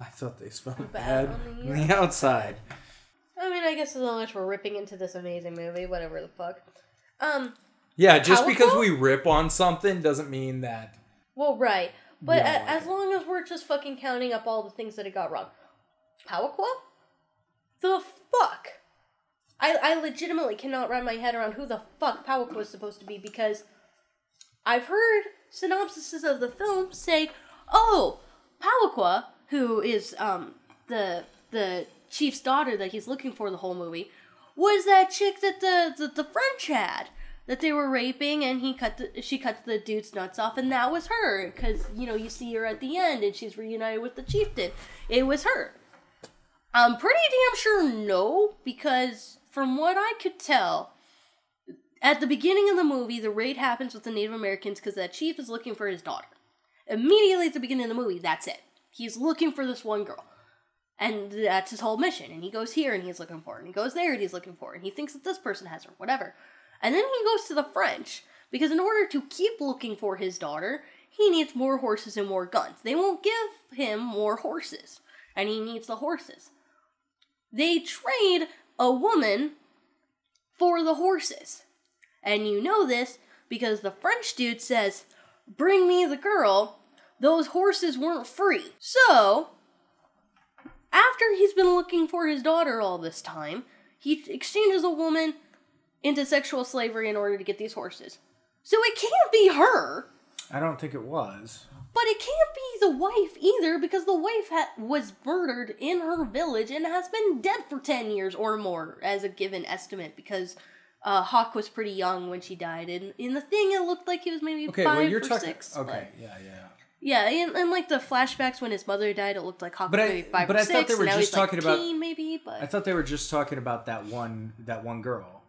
I thought they smelled Bad bad on the on the outside. I mean, I guess as long as we're ripping into this amazing movie, whatever the fuck. Um, Yeah, just because we rip on something doesn't mean that. well, right. But Yeah, a- as long as we're just fucking counting up all the things that it got wrong. Powaqa? The fuck? I, I legitimately cannot wrap my head around who the fuck Powaqa was supposed to be because I've heard synopsises of the film say, oh, Powaqa, who is um the the chief's daughter that he's looking for the whole movie, was that chick that the, the, the French had that they were raping and he cut the, she cut the dude's nuts off and that was her because you know you see her at the end and she's reunited with the chieftain it was her. I'm pretty damn sure no because from what i could tell at the beginning of the movie the raid happens with the native americans because that chief is looking for his daughter. Immediately at the beginning of the movie that's it he's looking for this one girl and that's his whole mission and he goes here and he's looking for her and he goes there and he's looking for her and he thinks that this person has her whatever and then he goes to the French because in order to keep looking for his daughter, he needs more horses and more guns. They won't give him more horses, and he needs the horses. They trade a woman for the horses. And you know this because the French dude says, Bring me the girl. Those horses weren't free. So, after he's been looking for his daughter all this time, he exchanges a woman into sexual slavery in order to get these horses. So it can't be her, I don't think it was. but it can't be the wife either because the wife ha- was murdered in her village and has been dead for 10 years or more as a given estimate because uh, Hawk was pretty young when she died. And in the thing, it looked like he was maybe Okay, five well you're or talking. six. okay, but- yeah, yeah. Yeah, and, and like the flashbacks when his mother died, it looked like Hawk But I- five but or I six. thought they were just he's, like, talking about- teen, maybe, but I thought they were just talking about that one that one girl.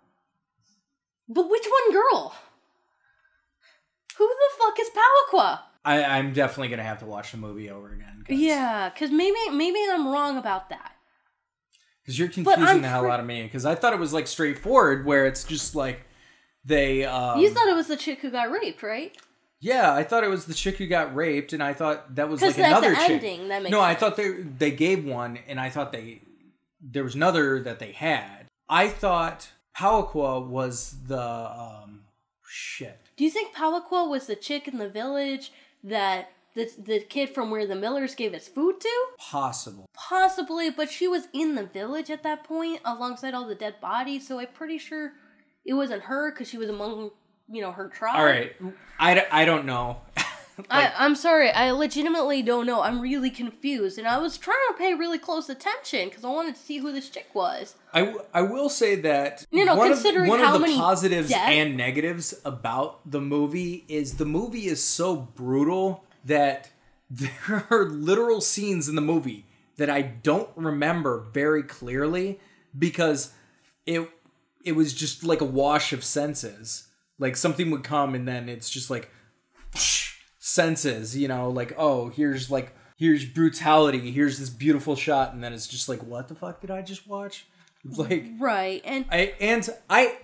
but which one girl? Who the fuck is Powaqa? I, I'm definitely gonna have to watch the movie over again. Cause, Yeah, because maybe maybe I'm wrong about that. because you're confusing the hell pre- out of me. Because I thought it was like straightforward, where it's just like they. Um, you thought it was the chick who got raped, right? Yeah, I thought it was the chick who got raped, and I thought that was like another the chick. ending, that makes no, I thought they they gave one, and I thought they there was another that they had. I thought Powaqa was the um shit. Do you think Powaqa was the chick in the village that the the kid from We're the Millers gave his food to? Possible. Possibly, but she was in the village at that point alongside all the dead bodies, so I'm pretty sure it wasn't her because she was among you know her tribe. All right. I, I don't know. I, I'm sorry, I legitimately don't know. I'm really confused, and I was trying to pay really close attention because I wanted to see who this chick was. I, w- I will say that You know, one considering of, one how of the many positives death- and negatives about the movie is the movie is so brutal that there are literal scenes in the movie that I don't remember very clearly because it it was just like a wash of senses. Like something would come and then it's just like senses, you know, like oh, here's like here's brutality, here's this beautiful shot and then it's just like what the fuck did I just watch? Like Right, and I and I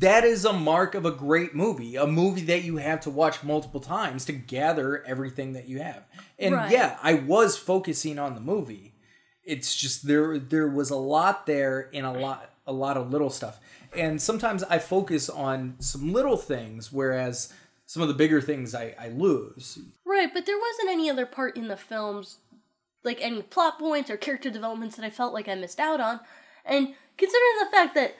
that is a mark of a great movie, a movie that you have to watch multiple times to gather everything that you have. And Right. yeah, I was focusing on the movie. It's just there there was a lot there and a lot a lot of little stuff. And sometimes I focus on some little things whereas some of the bigger things I, I lose. Right, but there wasn't any other part in the films, like any plot points or character developments that I felt like I missed out on. And considering the fact that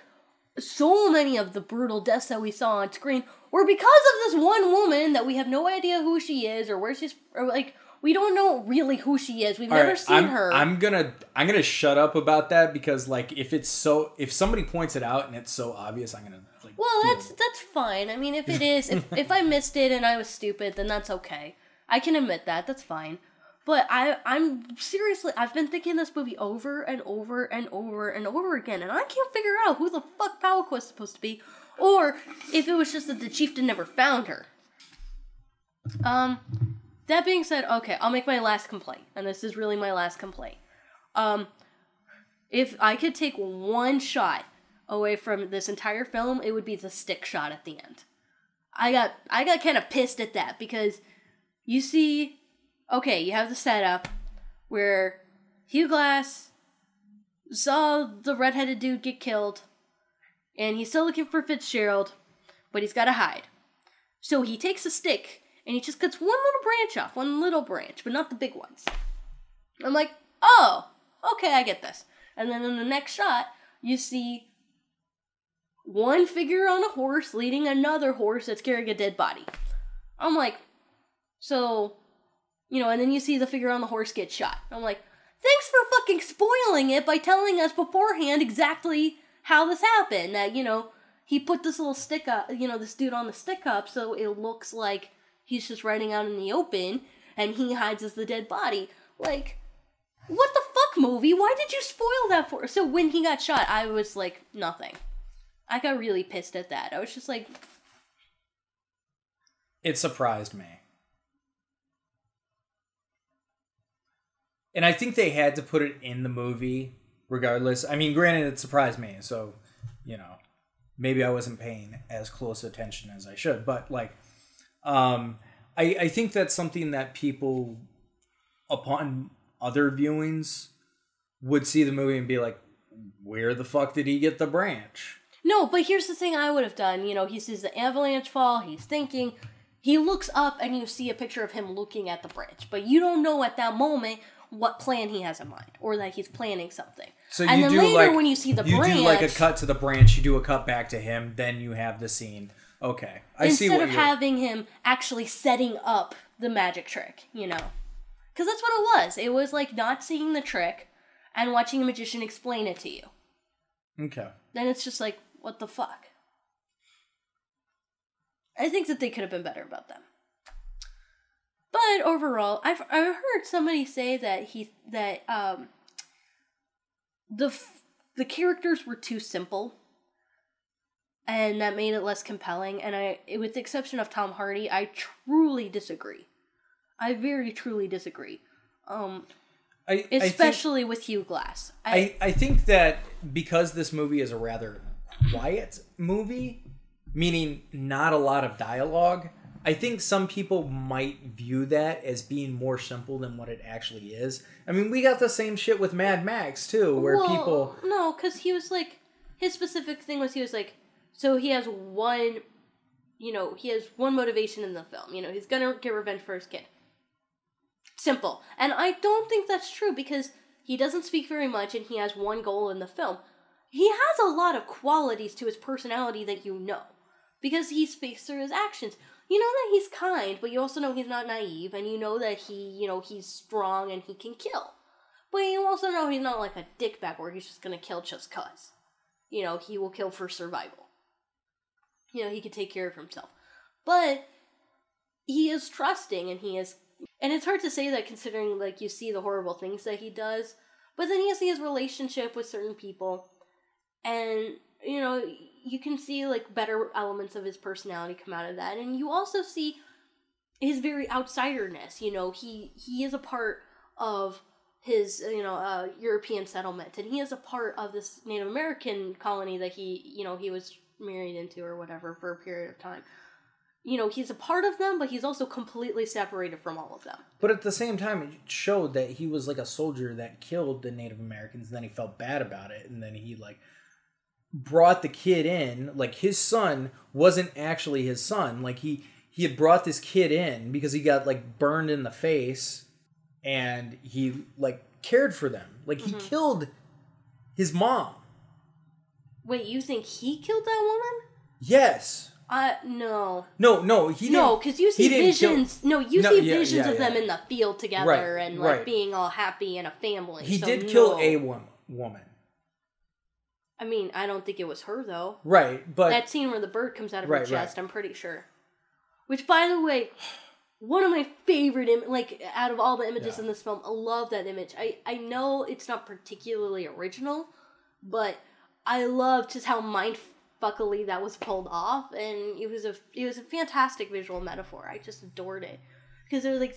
so many of the brutal deaths that we saw on screen were because of this one woman that we have no idea who she is or where she's, or like, we don't know really who she is. We've All never right, seen I'm, her. I'm gonna I'm gonna shut up about that because like if it's so if somebody points it out and it's so obvious, I'm gonna like Well, that's that's fine. I mean, if it is, if if I missed it and I was stupid, then that's okay. I can admit that. That's fine. But I I'm seriously I've been thinking this movie over and over and over and over again, and I can't figure out who the fuck Powaqa was supposed to be, or if it was just that the chieftain never found her. Um, that being said, okay, I'll make my last complaint, and this is really my last complaint. Um, if I could take one shot away from this entire film, it would be the stick shot at the end. I got I got kind of pissed at that because you see, okay, you have the setup where Hugh Glass saw the redheaded dude get killed, and he's still looking for Fitzgerald, but he's got to hide. So he takes a stick and he just cuts one little branch off, one little branch, but not the big ones. I'm like, oh, okay, I get this. And then in the next shot, you see one figure on a horse leading another horse that's carrying a dead body. I'm like, so, you know, and then you see the figure on the horse get shot. I'm like, thanks for fucking spoiling it by telling us beforehand exactly how this happened. That, you know, he put this little stick up, you know, this dude on the stick up so it looks like he's just riding out in the open and he hides as the dead body. Like, what the fuck, movie? Why did you spoil that for? So when he got shot, I was like, nothing. I got really pissed at that. I was just like, it surprised me. And I think they had to put it in the movie regardless. I mean, granted it surprised me, so, you know, maybe I wasn't paying as close attention as I should, but like um I I think that's something that people upon other viewings would see the movie and be like where the fuck did he get the branch? no, but here's the thing I would have done. You know, he sees the avalanche fall, he's thinking, he looks up and you see a picture of him looking at the branch, but you don't know at that moment what plan he has in mind or that he's planning something. So and you then later like when you see the you branch, do like a cut to the branch, you do a cut back to him, then you have the scene. Okay, I see instead of having him actually setting up the magic trick, you know. Because that's what it was. It was like not seeing the trick and watching a magician explain it to you. okay, Then it's just like, what the fuck? I think that they could have been better about them. But overall, I've I heard somebody say that he that um the f- the characters were too simple and that made it less compelling and I with the exception of Tom Hardy, I truly disagree. I very truly disagree. Um I, I think, especially with Hugh Glass. I, I think that because this movie is a rather quiet movie, meaning not a lot of dialogue, I think some people might view that as being more simple than what it actually is. I mean, we got the same shit with Mad Max too, where Well, people no, because he was like his specific thing was he was like so he has one, you know, he has one motivation in the film. You know, he's gonna get revenge for his kid. Simple, and I don't think that's true because he doesn't speak very much and he has one goal in the film. He has a lot of qualities to his personality that you know because he speaks through his actions. You know that he's kind, but you also know he's not naive, and you know that he, you know, he's strong and he can kill. But you also know he's not like a dickbag where he's just gonna kill just cuz. You know, he will kill for survival. You know, he could take care of himself. But he is trusting and he is and it's hard to say that considering like you see the horrible things that he does, but then you see his relationship with certain people and you know, you can see like better elements of his personality come out of that and you also see his very outsiderness, you know, he he is a part of his you know uh, European settlement, and he is a part of this Native American colony that he you know he was married into or whatever for a period of time. You know, he's a part of them, but he's also completely separated from all of them. But at the same time, it showed that he was like a soldier that killed the Native Americans. And then he felt bad about it, and then he like brought the kid in. Like his son wasn't actually his son. Like he he had brought this kid in because he got like burned in the face, and he like cared for them. Like he mm-hmm. killed his mom. Wait, you think he killed that woman? Yes. Uh, no. No, no, he No, didn't- because you see didn't kill- visions. no, you No, see yeah, visions yeah, of them in the field together Right, and like right. being all happy in a family. He so did kill a wom- woman. I mean, I don't think it was her though. Right, but that scene where the bird comes out of her Right, right. chest, I'm pretty sure. Which, by the way, one of my favorite, Im- like out of all the images Yeah. in this film, I love that image. I I know it's not particularly original, but I love just how mindfuckily that was pulled off, and it was a it was a fantastic visual metaphor. I just adored it because it was like.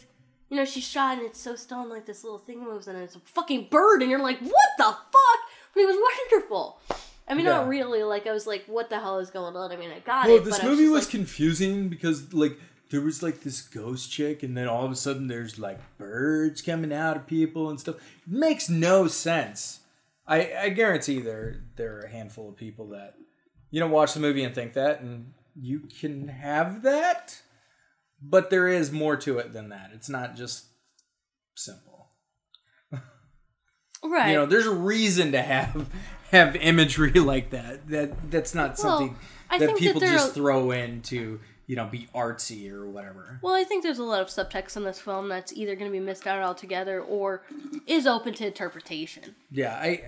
You know, she's shot and it's so still and like this little thing moves and it's a fucking bird and you're like, what the fuck? But it was wonderful. I mean, Yeah. not really. Like, I was like, what the hell is going on? I mean, I got Well, it. this but I was movie was like, confusing because like there was like this ghost chick, and then all of a sudden there's like birds coming out of people and stuff. it makes no sense. I, I guarantee there there are a handful of people that you know watch the movie and think that, and you can have that, but there is more to it than that. It's not just simple. right. You know, there's a reason to have have imagery like that. That that's not Well, something I that think that people just are- throw in to you know be artsy or whatever. well, I think there's a lot of subtext in this film that's either going to be missed out altogether or is open to interpretation. Yeah, I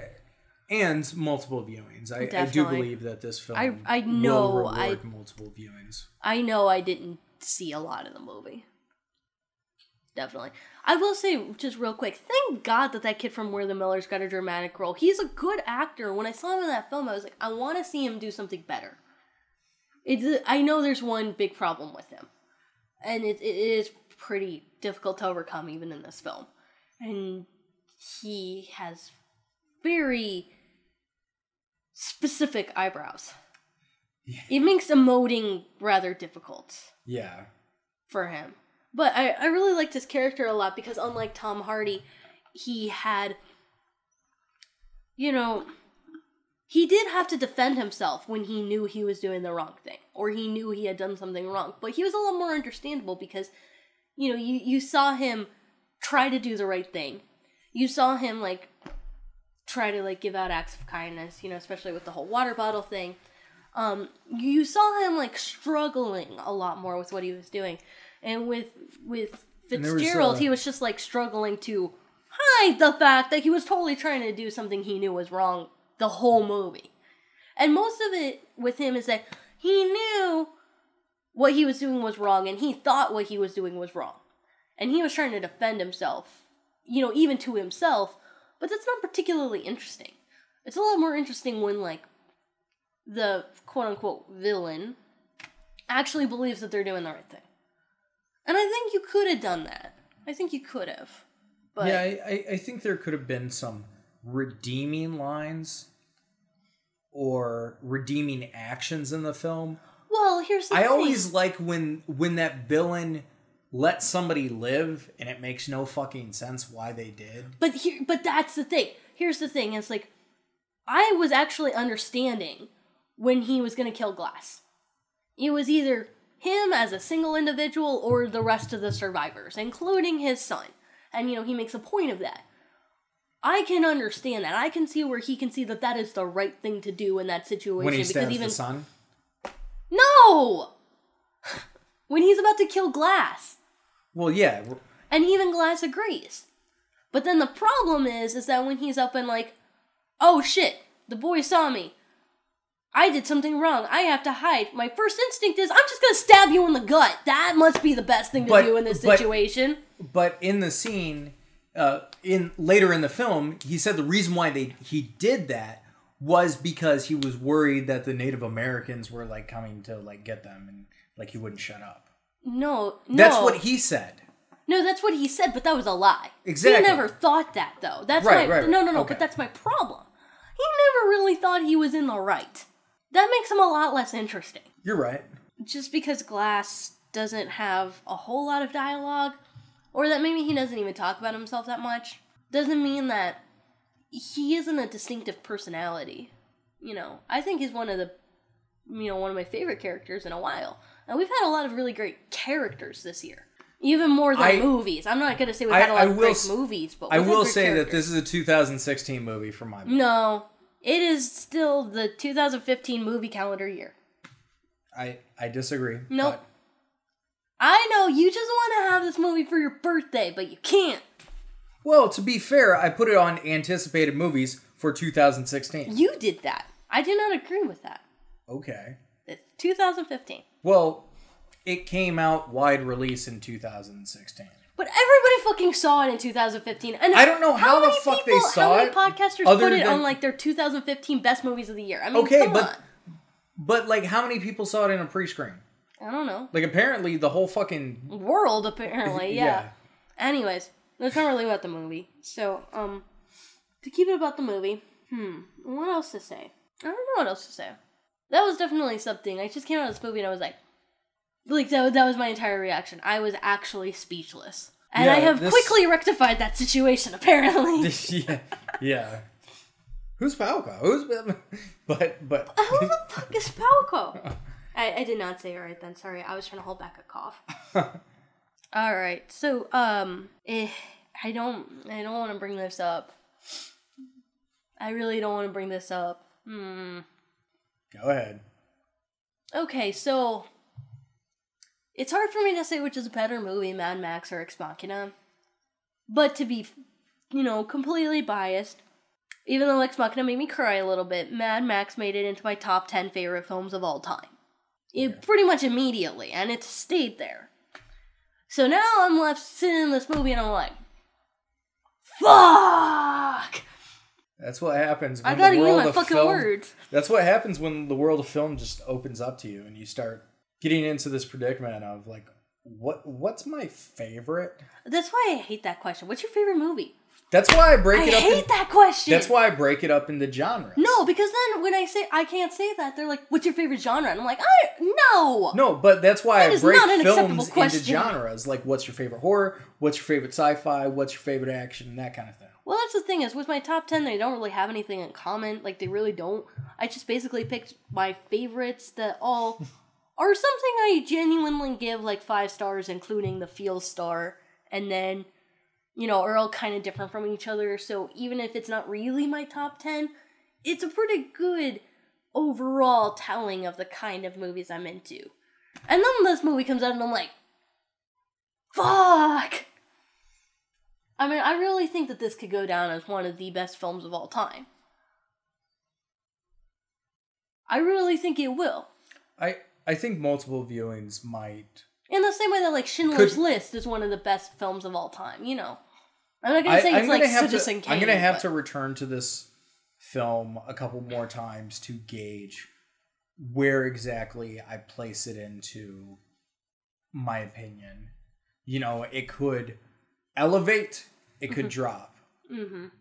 and multiple viewings. I, I do believe that this film I- I will know reward I- multiple viewings. I know I didn't see a lot in the movie. Definitely. I will say, just real quick, thank God that that kid from We're the Millers got a dramatic role. He's a good actor. When I saw him in that film, I was like, I want to see him do something better. It's, I know there's one big problem with him, and it, it is pretty difficult to overcome even in this film. And he has very specific eyebrows. It makes emoting rather difficult Yeah, for him. But I, I really liked his character a lot because unlike Tom Hardy, he had you know he did have to defend himself when he knew he was doing the wrong thing or he knew he had done something wrong. But he was a little more understandable because you know, you, you saw him try to do the right thing. You saw him like try to like give out acts of kindness, you know, especially with the whole water bottle thing. Um, you saw him like struggling a lot more with what he was doing, and with with there was, Fitzgerald, uh, he was just like struggling to hide the fact that he was totally trying to do something he knew was wrong the whole movie. And most of it with him is that he knew what he was doing was wrong and he thought what he was doing was wrong. And he was trying to defend himself, you know, even to himself, but that's not particularly interesting. It's a lot more interesting when, like, the quote unquote villain actually believes that they're doing the right thing. And I think you could have done that. I think you could have. But yeah. I, I, I think there could have been some redeeming lines or redeeming actions in the film. well, here's the I thing. always like when when that villain lets somebody live and it makes no fucking sense why they did. But here, but that's the thing. Here's the thing. It's like I was actually understanding when he was going to kill Glass. It was either him as a single individual or the rest of the survivors, including his son. And you know, he makes a point of that. I can understand that. I can see where he can see that that is the right thing to do in that situation When he because even the son. no, when he's about to kill Glass, Well, yeah, and even Glass agrees. But then the problem is, is that when he's up and like, oh shit, the boy saw me. I did something wrong. I have to hide. My first instinct is, I'm just gonna stab you in the gut. That must be the best thing to But- do in this but- situation. but in the scene uh in later in the film he said the reason why they he did that was because he was worried that the native americans were like coming to like get them and like he wouldn't shut up No, no. that's what he said No, that's what he said, but that was a lie. Exactly. He never thought that though. That's Right, my right, no, no, no. Okay. But that's my problem. He never really thought he was in the right. that makes him a lot less interesting. You're right. Just because Glass doesn't have a whole lot of dialogue, or that maybe he doesn't even talk about himself that much, doesn't mean that he isn't a distinctive personality. You know, I think he's one of the, you know, one of my favorite characters in a while. And we've had a lot of really great characters this year. Even more than I- movies. I'm not going to say we've I- had a lot I of will great s- movies, but I will say that this is a 2016 movie for my No, it is still the 2015 movie calendar year. I I disagree. Nope. I know you just want to have this movie for your birthday, but you can't. well, to be fair, I put it on anticipated movies for 2016. You did that. I do not agree with that. Okay. It's 2015. Well, it came out wide release in 2016. But everybody fucking saw it in 2015. And I don't know how the many fuck they people- saw How many it, podcasters put it than- on like their 2015 best movies of the year? I mean, Okay, but on. but like how many people saw it in a pre-screen? I don't know. Like apparently the whole fucking World apparently, yeah. Yeah. Anyways, that's not really about the movie. So, um, to keep it about the movie, hmm, what else to say? I don't know what else to say. That was definitely something. I just came out of this movie and I was like, like that, was- that was my entire reaction. I was actually speechless. And I have this- quickly rectified that situation, apparently. yeah, yeah. Who's Falco? Who's but but Who the fuck is Falco? I, I did not say it right then. Sorry, I was trying to hold back a cough. All right, so um, eh, I don't, I don't want to bring this up. I really don't want to bring this up. Hmm. go ahead. Okay, so it's hard for me to say which is a better movie, Mad Max or Ex Machina. But to be, you know, completely biased, even though Ex Machina made me cry a little bit, Mad Max made it into my top 10 favorite films of all time. It pretty much immediately, and it stayed there. So now I'm left sitting in this movie and I'm like, fuck! That's what happens. When I gotta the use my of fucking film, words. That's what happens when the world of film just opens up to you and you start getting into this predicament of like, what what's my favorite? That's why I hate that question. What's your favorite movie? That's why I break I it up. I hate in, that question. That's why I break it up into genres. No, because then when I say I can't say that, they're like, "What's your favorite genre?" And I'm like, "I no." No, but that's why That I break films into genres. Like, what's your favorite horror? What's your favorite sci-fi? What's your favorite action? And that kind of thing. Well, that's the thing is with my top ten, they don't really have anything in common. Like they really don't. I just basically picked my favorites that all are something I genuinely give like five stars, including the feel star, and then you know are all kind of different from each other. So even if it's not really my top ten, it's a pretty good overall telling of the kind of movies I'm into. And then this movie comes out, and I'm like, fuck. I mean, I really think that this could go down as one of the best films of all time. I really think it will. I I think multiple viewings might. In the same way that like Schindler's Could- List is one of the best films of all time, you know. I'm not gonna say I'm it's gonna like Citizen to. Kane. I'm gonna have but- to return to this film a couple more times to gauge where exactly I place it into my opinion. You know, it could elevate, it could drop. Mhm.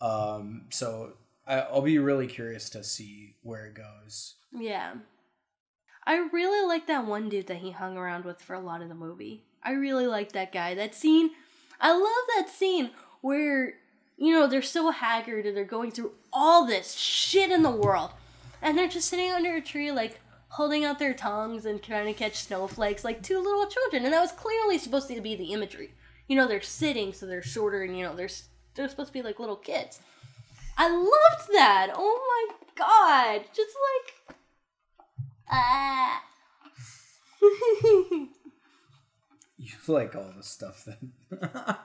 Um, so I, I'll be really curious to see where it goes. Yeah. I really like that one dude that he hung around with for a lot of the movie. I really like that guy. That scene, I love that scene where, you know, they're so haggard and they're going through all this shit in the world. And they're just sitting under a tree, like, holding out their tongues and trying to catch snowflakes like two little children. And that was clearly supposed to be the imagery. You know, they're sitting, so they're shorter and, you know, they're, they're supposed to be like little kids. I loved that. Oh my god. Just like Ah. You like all the stuff then.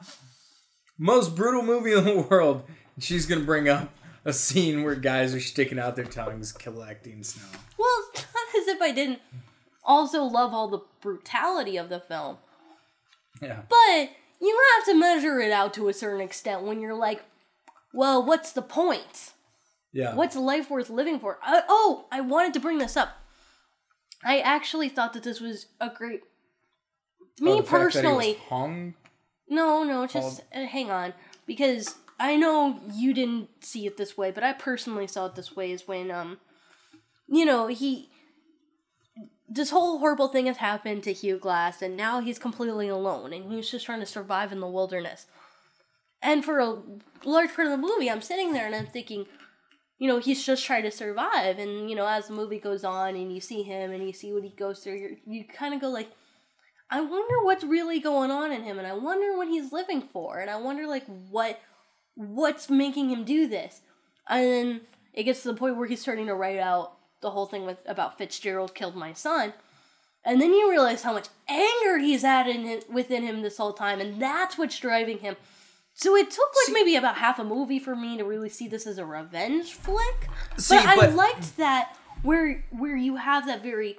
Most brutal movie in the world. She's gonna bring up a scene where guys are sticking out their tongues collecting snow. well, it's not as if I didn't also love all the brutality of the film, Yeah. but you have to measure it out to a certain extent when you're like, well, what's the point? Yeah. What's life worth living for? I, oh, I wanted to bring this up. I actually thought that this was a great. Oh, Me the fact that he was personally, hung. No, no, just uh, hang on. Because I know you didn't see it this way, but I personally saw it this way is when um you know, he this whole horrible thing has happened to Hugh Glass, and now he's completely alone, and he's just trying to survive in the wilderness. And for a large part of the movie, I'm sitting there and I'm thinking, you know, he's just trying to survive. And, you know, as the movie goes on and you see him and you see what he goes through, you kind of go like, I wonder what's really going on in him, and I wonder what he's living for, and I wonder like what what's making him do this. And then it gets to the point where he's starting to write out the whole thing with about Fitzgerald killed my son. And then you realize how much anger he's had in his, within him this whole time, and that's what's driving him. So it took like maybe about half a movie for me to really see this as a revenge flick. See, but I but- liked that where where you have that very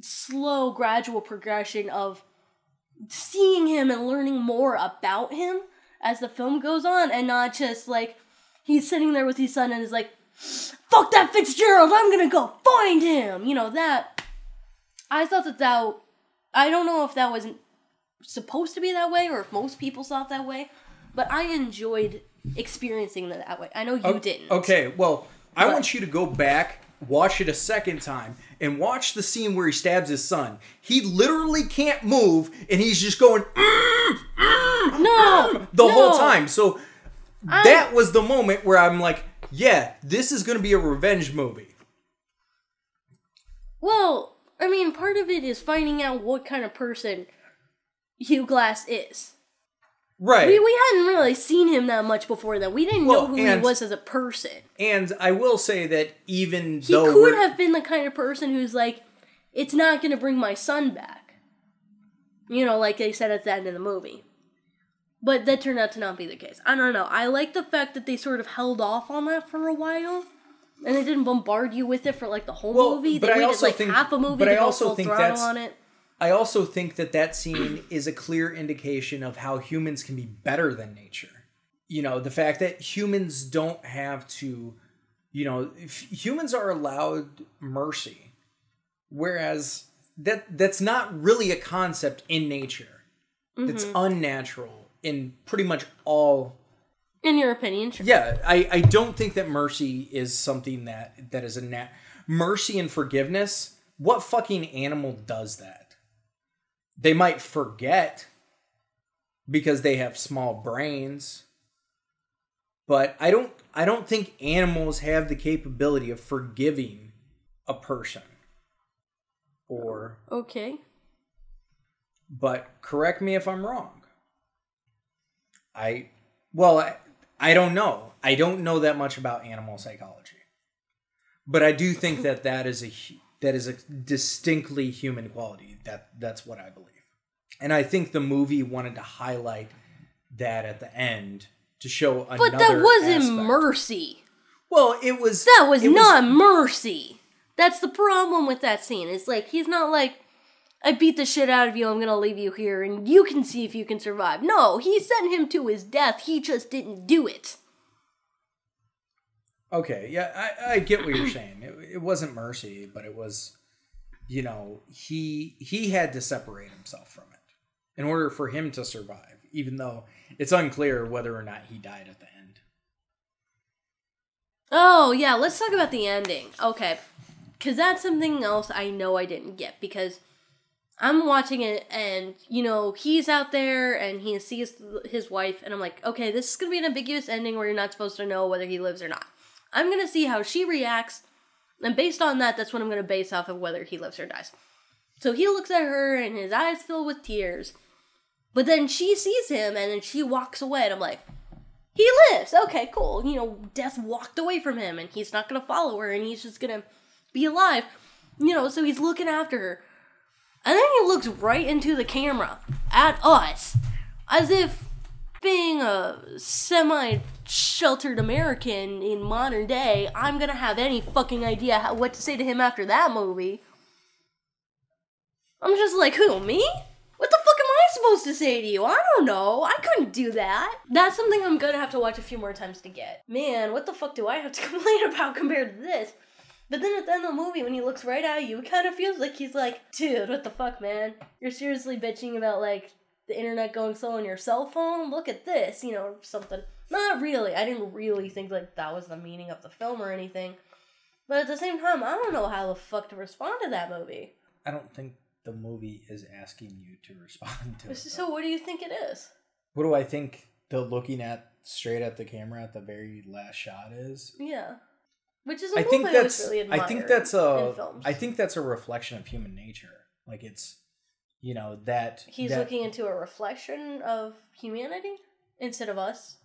slow, gradual progression of seeing him and learning more about him as the film goes on, and not just like he's sitting there with his son and is like, "Fuck that Fitzgerald! I'm gonna go find him." You know that. I thought that that. I don't know if that wasn't supposed to be that way or if most people saw it that way, but I enjoyed experiencing it that way. I know you O- didn't. Okay, well, I But- want you to go back, watch it a second time, and watch the scene where he stabs his son. He literally can't move, and he's just going "Mm, mm, No, mm," the whole time. So that was the moment where I'm like, yeah, this is going to be a revenge movie. Well, I mean, part of it is finding out what kind of person Hugh Glass is. Right. We, we hadn't really seen him that much before that. We didn't Well, know who he was as a person. and I will say that even He though could have been the kind of person who's like, it's not going to bring my son back. You know, like they said at the end of the movie. But that turned out to not be the case. I don't know. I like the fact that they sort of held off on that for a while. And they didn't bombard you with it for like the whole Well, movie. but They I waited also like think- half a movie but to I go also full think throttle that's- on it. I also think that that scene is a clear indication of how humans can be better than nature. You know, the fact that humans don't have to, you know, if humans are allowed mercy, whereas that that's not really a concept in nature. It's mm-hmm. unnatural in pretty much all In your opinion, sure. yeah, I, I don't think that mercy is something that that is a nat mercy and forgiveness. What fucking animal does that? They might forget because they have small brains. But I don't I don't think animals have the capability of forgiving a person. Or Okay. but correct me if I'm wrong. I well, I, I don't know. I don't know that much about animal psychology. But I do think that that is a that is a distinctly human quality. That that's what I believe. And I think the movie wanted to highlight that at the end to show another But that wasn't aspect. mercy. Well, it was That was not mercy. That's the problem with that scene. It's like he's not like I beat the shit out of you, I'm gonna leave you here and you can see if you can survive. No, he sent him to his death, he just didn't do it. Okay, yeah, I, I get what you're saying. It, it wasn't mercy, but it was, you know, he he had to separate himself from it in order for him to survive. Even though it's unclear whether or not he died at the end. Oh, yeah, let's talk about the ending. Okay. Because that's something else I know I didn't get. Because I'm watching it and, you know, he's out there and he sees his wife, and I'm like, okay, this is to be an ambiguous ending where you're not supposed to know whether he lives or not. I'm going to see how she reacts, and based on that, that's what I'm going to base off of whether he lives or dies. So he looks at her and his eyes fill with tears. But then she sees him and then she walks away, and I'm like, he lives. Okay, cool. You know, death walked away from him and he's not going to follow her and he's just going to be alive. You know, so he's looking after her. And then he looks right into the camera at us as if being a semi sheltered American in modern day, I'm to have any fucking idea how, what to say to him after that movie. I'm just like, who, me? What the fuck am I supposed to say to you? I don't know. I couldn't do that. That's something I'm gonna have to watch a few more times to get. Man, what the fuck do I have to complain about compared to this? But then at the end of the movie, when he looks right at you, it kind of feels like he's like, dude, what the fuck, man? You're seriously bitching about, like, the internet going slow on your cell phone? Look at this, you know, or something. Not really. I didn't really think, like, that was the meaning of the film or anything. But at the same time, I don't know how the fuck to respond to that movie. I don't think the movie is asking you to respond to it. So what do you think it is? What do I think the looking at straight at the camera at the very last shot is? Yeah. Which is a I think I that's really admire I think that's a. I think that's a reflection of human nature. Like it's you know that he's that- looking into a reflection of humanity instead of us,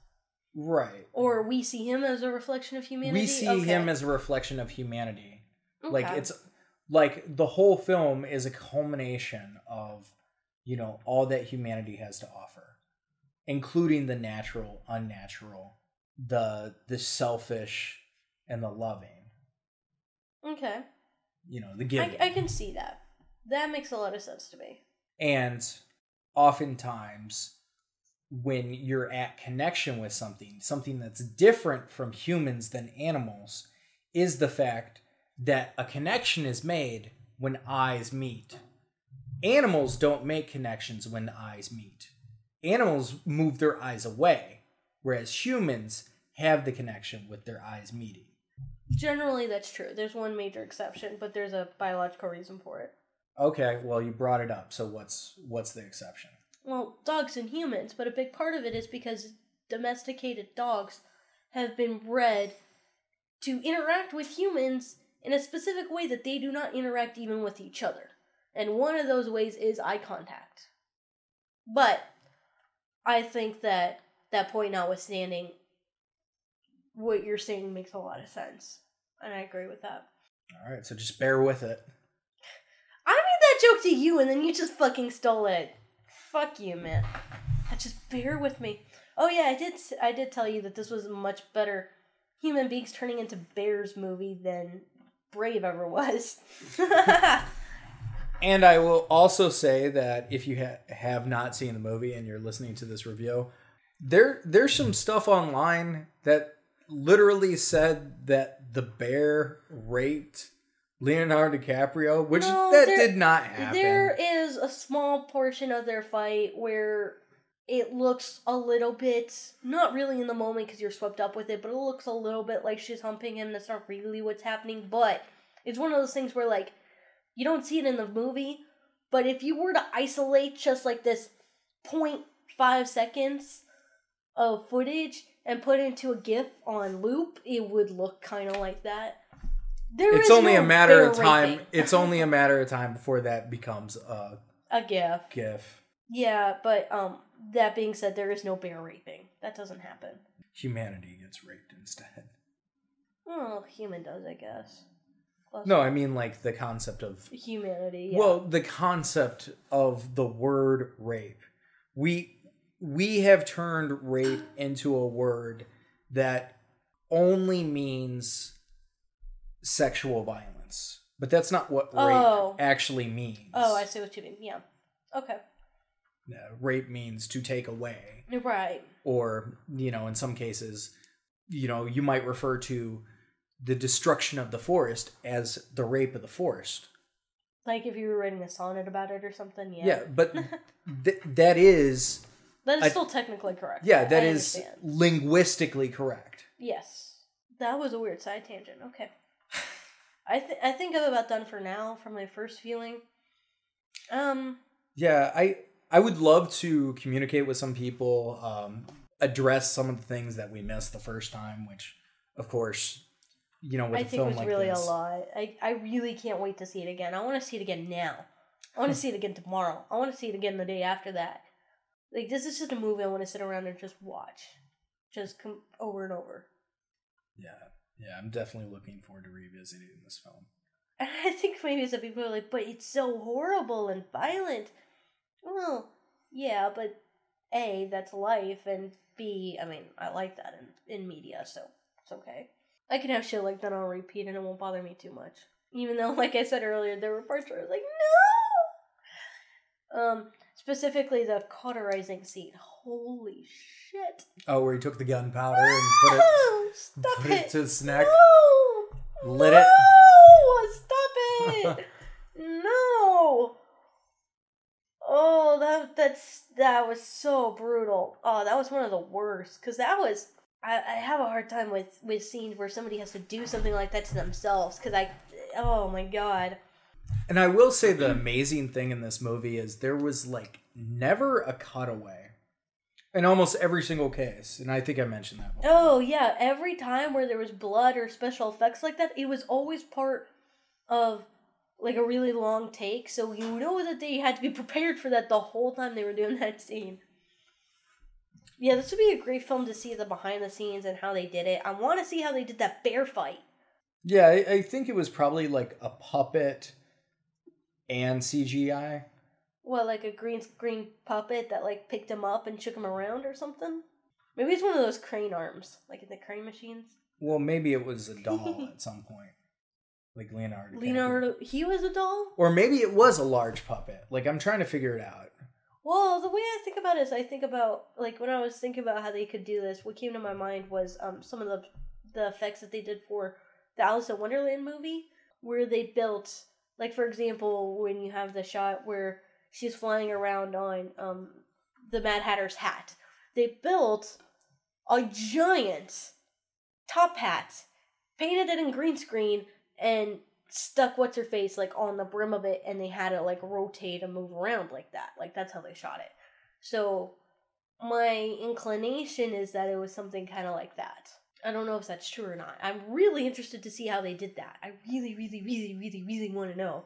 right. or we see him as a reflection of humanity. We see Okay. him as a reflection of humanity. Like it's like the whole film is a culmination of you know all that humanity has to offer, including the natural, unnatural, the the selfish, and the loving. okay. You know the giving. I, I can see that. That makes a lot of sense to me. And oftentimes, when you're at connection with something, something that's different from humans than animals, is the fact that a connection is made when eyes meet. Animals don't make connections when eyes meet. Animals move their eyes away, whereas humans have the connection with their eyes meeting. Generally, that's true. There's one major exception, but there's a biological reason for it. Okay, well you brought it up, so what's what's the exception? Well, dogs and humans, but a big part of it is because domesticated dogs have been bred to interact with humans in a specific way that they do not interact even with each other. And one of those ways is eye contact. But I think that that point notwithstanding, what you're saying makes a lot of sense. And I agree with that. All right, so just bear with it. I joke to you and then you just fucking stole it. Fuck you, man. Just bear with me. Oh yeah, I did. I did tell you that this was a much better human beings turning into bears movie than Brave ever was. And I will also say that if you ha- have not seen the movie and you're listening to this review, there there's some stuff online that literally said that the bear raped Leonardo DiCaprio, which No, that there- did not happen. there is a small portion of their fight where it looks a little bit not really in the moment because you're swept up with it, but it looks a little bit like she's humping him. That's not really what's happening, but it's one of those things where like you don't see it in the movie, but if you were to isolate just like this 0.5 seconds of footage and put it into a GIF on loop, it would look kind of like that. There it's is only no a matter of time. It's only a matter of time before that becomes a a GIF. gif. Yeah, but um, that being said, there is no bear raping. That doesn't happen. Humanity gets raped instead. Well, human does, I guess. Plus No, I mean like the concept of humanity. Yeah. Well, the concept of the word rape. We we have turned rape into a word that only means sexual violence. But that's not what rape Oh. actually means. oh, I see what you mean. Yeah. Okay. Uh, rape means to take away right. or, you know, in some cases, you know, you might refer to the destruction of the forest as the rape of the forest. Like if you were writing a sonnet about it or something. Yeah. Yeah, but th- that is That is I- still technically correct. Yeah, that I is understand. linguistically correct. Yes. That was a weird side tangent. Okay. I th- I think I'm about done for now from my first feeling. Um. Yeah, I I would love to communicate with some people, um, address some of the things that we missed the first time, which, of course, you know, with I a think it film was like really this, a lot. I, I really can't wait to see it again. I want to see it again now. I want to see it again tomorrow. I want to see it again the day after that. Like this is just a movie I want to sit around and just watch, just come over and over. Yeah, yeah, I'm definitely looking forward to revisiting this film. I think maybe some people are like, but it's so horrible and violent. Well, yeah, but A, that's life, and B, I mean, I like that in, in media, so it's okay. I can have shit like that on repeat and it won't bother me too much. Even though, like I said earlier, there were parts where I was like, no! Um, specifically the cauterizing scene. Holy shit. Oh, where he took the gunpowder and put it No! Stop put it! it to his neck. No! Lit no! it. Stop it! no! Oh, that that's that was so brutal. Oh, that was one of the worst because that was I, I have a hard time with with scenes where somebody has to do something like that to themselves because I, oh my god. And I will say the mm-hmm. amazing thing in this movie is there was like never a cutaway in almost every single case. And I think I mentioned that. Before. Oh yeah, every time where there was blood or special effects like that, it was always part of like a really long take. So you know that they had to be prepared for that the whole time they were doing that scene. Yeah, this would be a great film to see the behind the scenes and how they did it. I want to see how they did that bear fight. Yeah, I, I think it was probably like a puppet and CGI. Well, like a green screen puppet that like picked him up and shook him around or something? Maybe it's one of those crane arms, like in the crane machines. Well, maybe it was a doll at some point, like Leonardo. Leonardo, he was a doll. Or maybe it was a large puppet. Like I'm trying to figure it out. Well, the way I think about it is, I think about like when I was thinking about how they could do this. What came to my mind was um some of the the effects that they did for the Alice in Wonderland movie, where they built like for example when you have the shot where she's flying around on um the Mad Hatter's hat, they built a giant top hat, painted it in green screen, and stuck what's her face like on the brim of it and they had it like rotate and move around like that. Like that's how they shot it. So my inclination is that it was something kind of like that i don't know if that's true or not i'm really interested to see how they did that i really really really really really want to know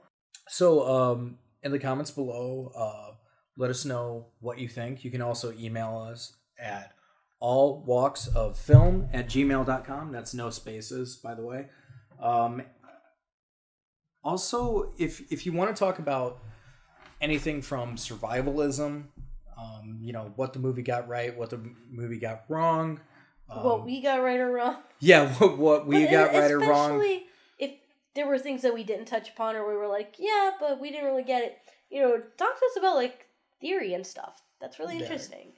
So, um, in the comments below, uh, let us know what you think. You can also email us at all walks of film at gmail.com. That's no spaces, by the way. Um, also, if if you want to talk about anything from survivalism, um, you know what the movie got right, what the movie got wrong, um, what we got right or wrong yeah, what, what we But got right or wrong. especially if there were things that we didn't touch upon or we were like yeah but we didn't really get it you know talk to us about like theory and stuff that's really interesting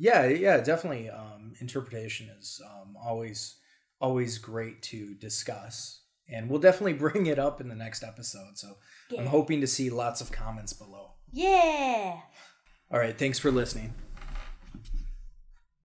Yeah, yeah, definitely. Um, interpretation is um, always always great to discuss, and we'll definitely bring it up in the next episode. So I'm hoping to see lots of comments below. yeah All right, thanks for listening.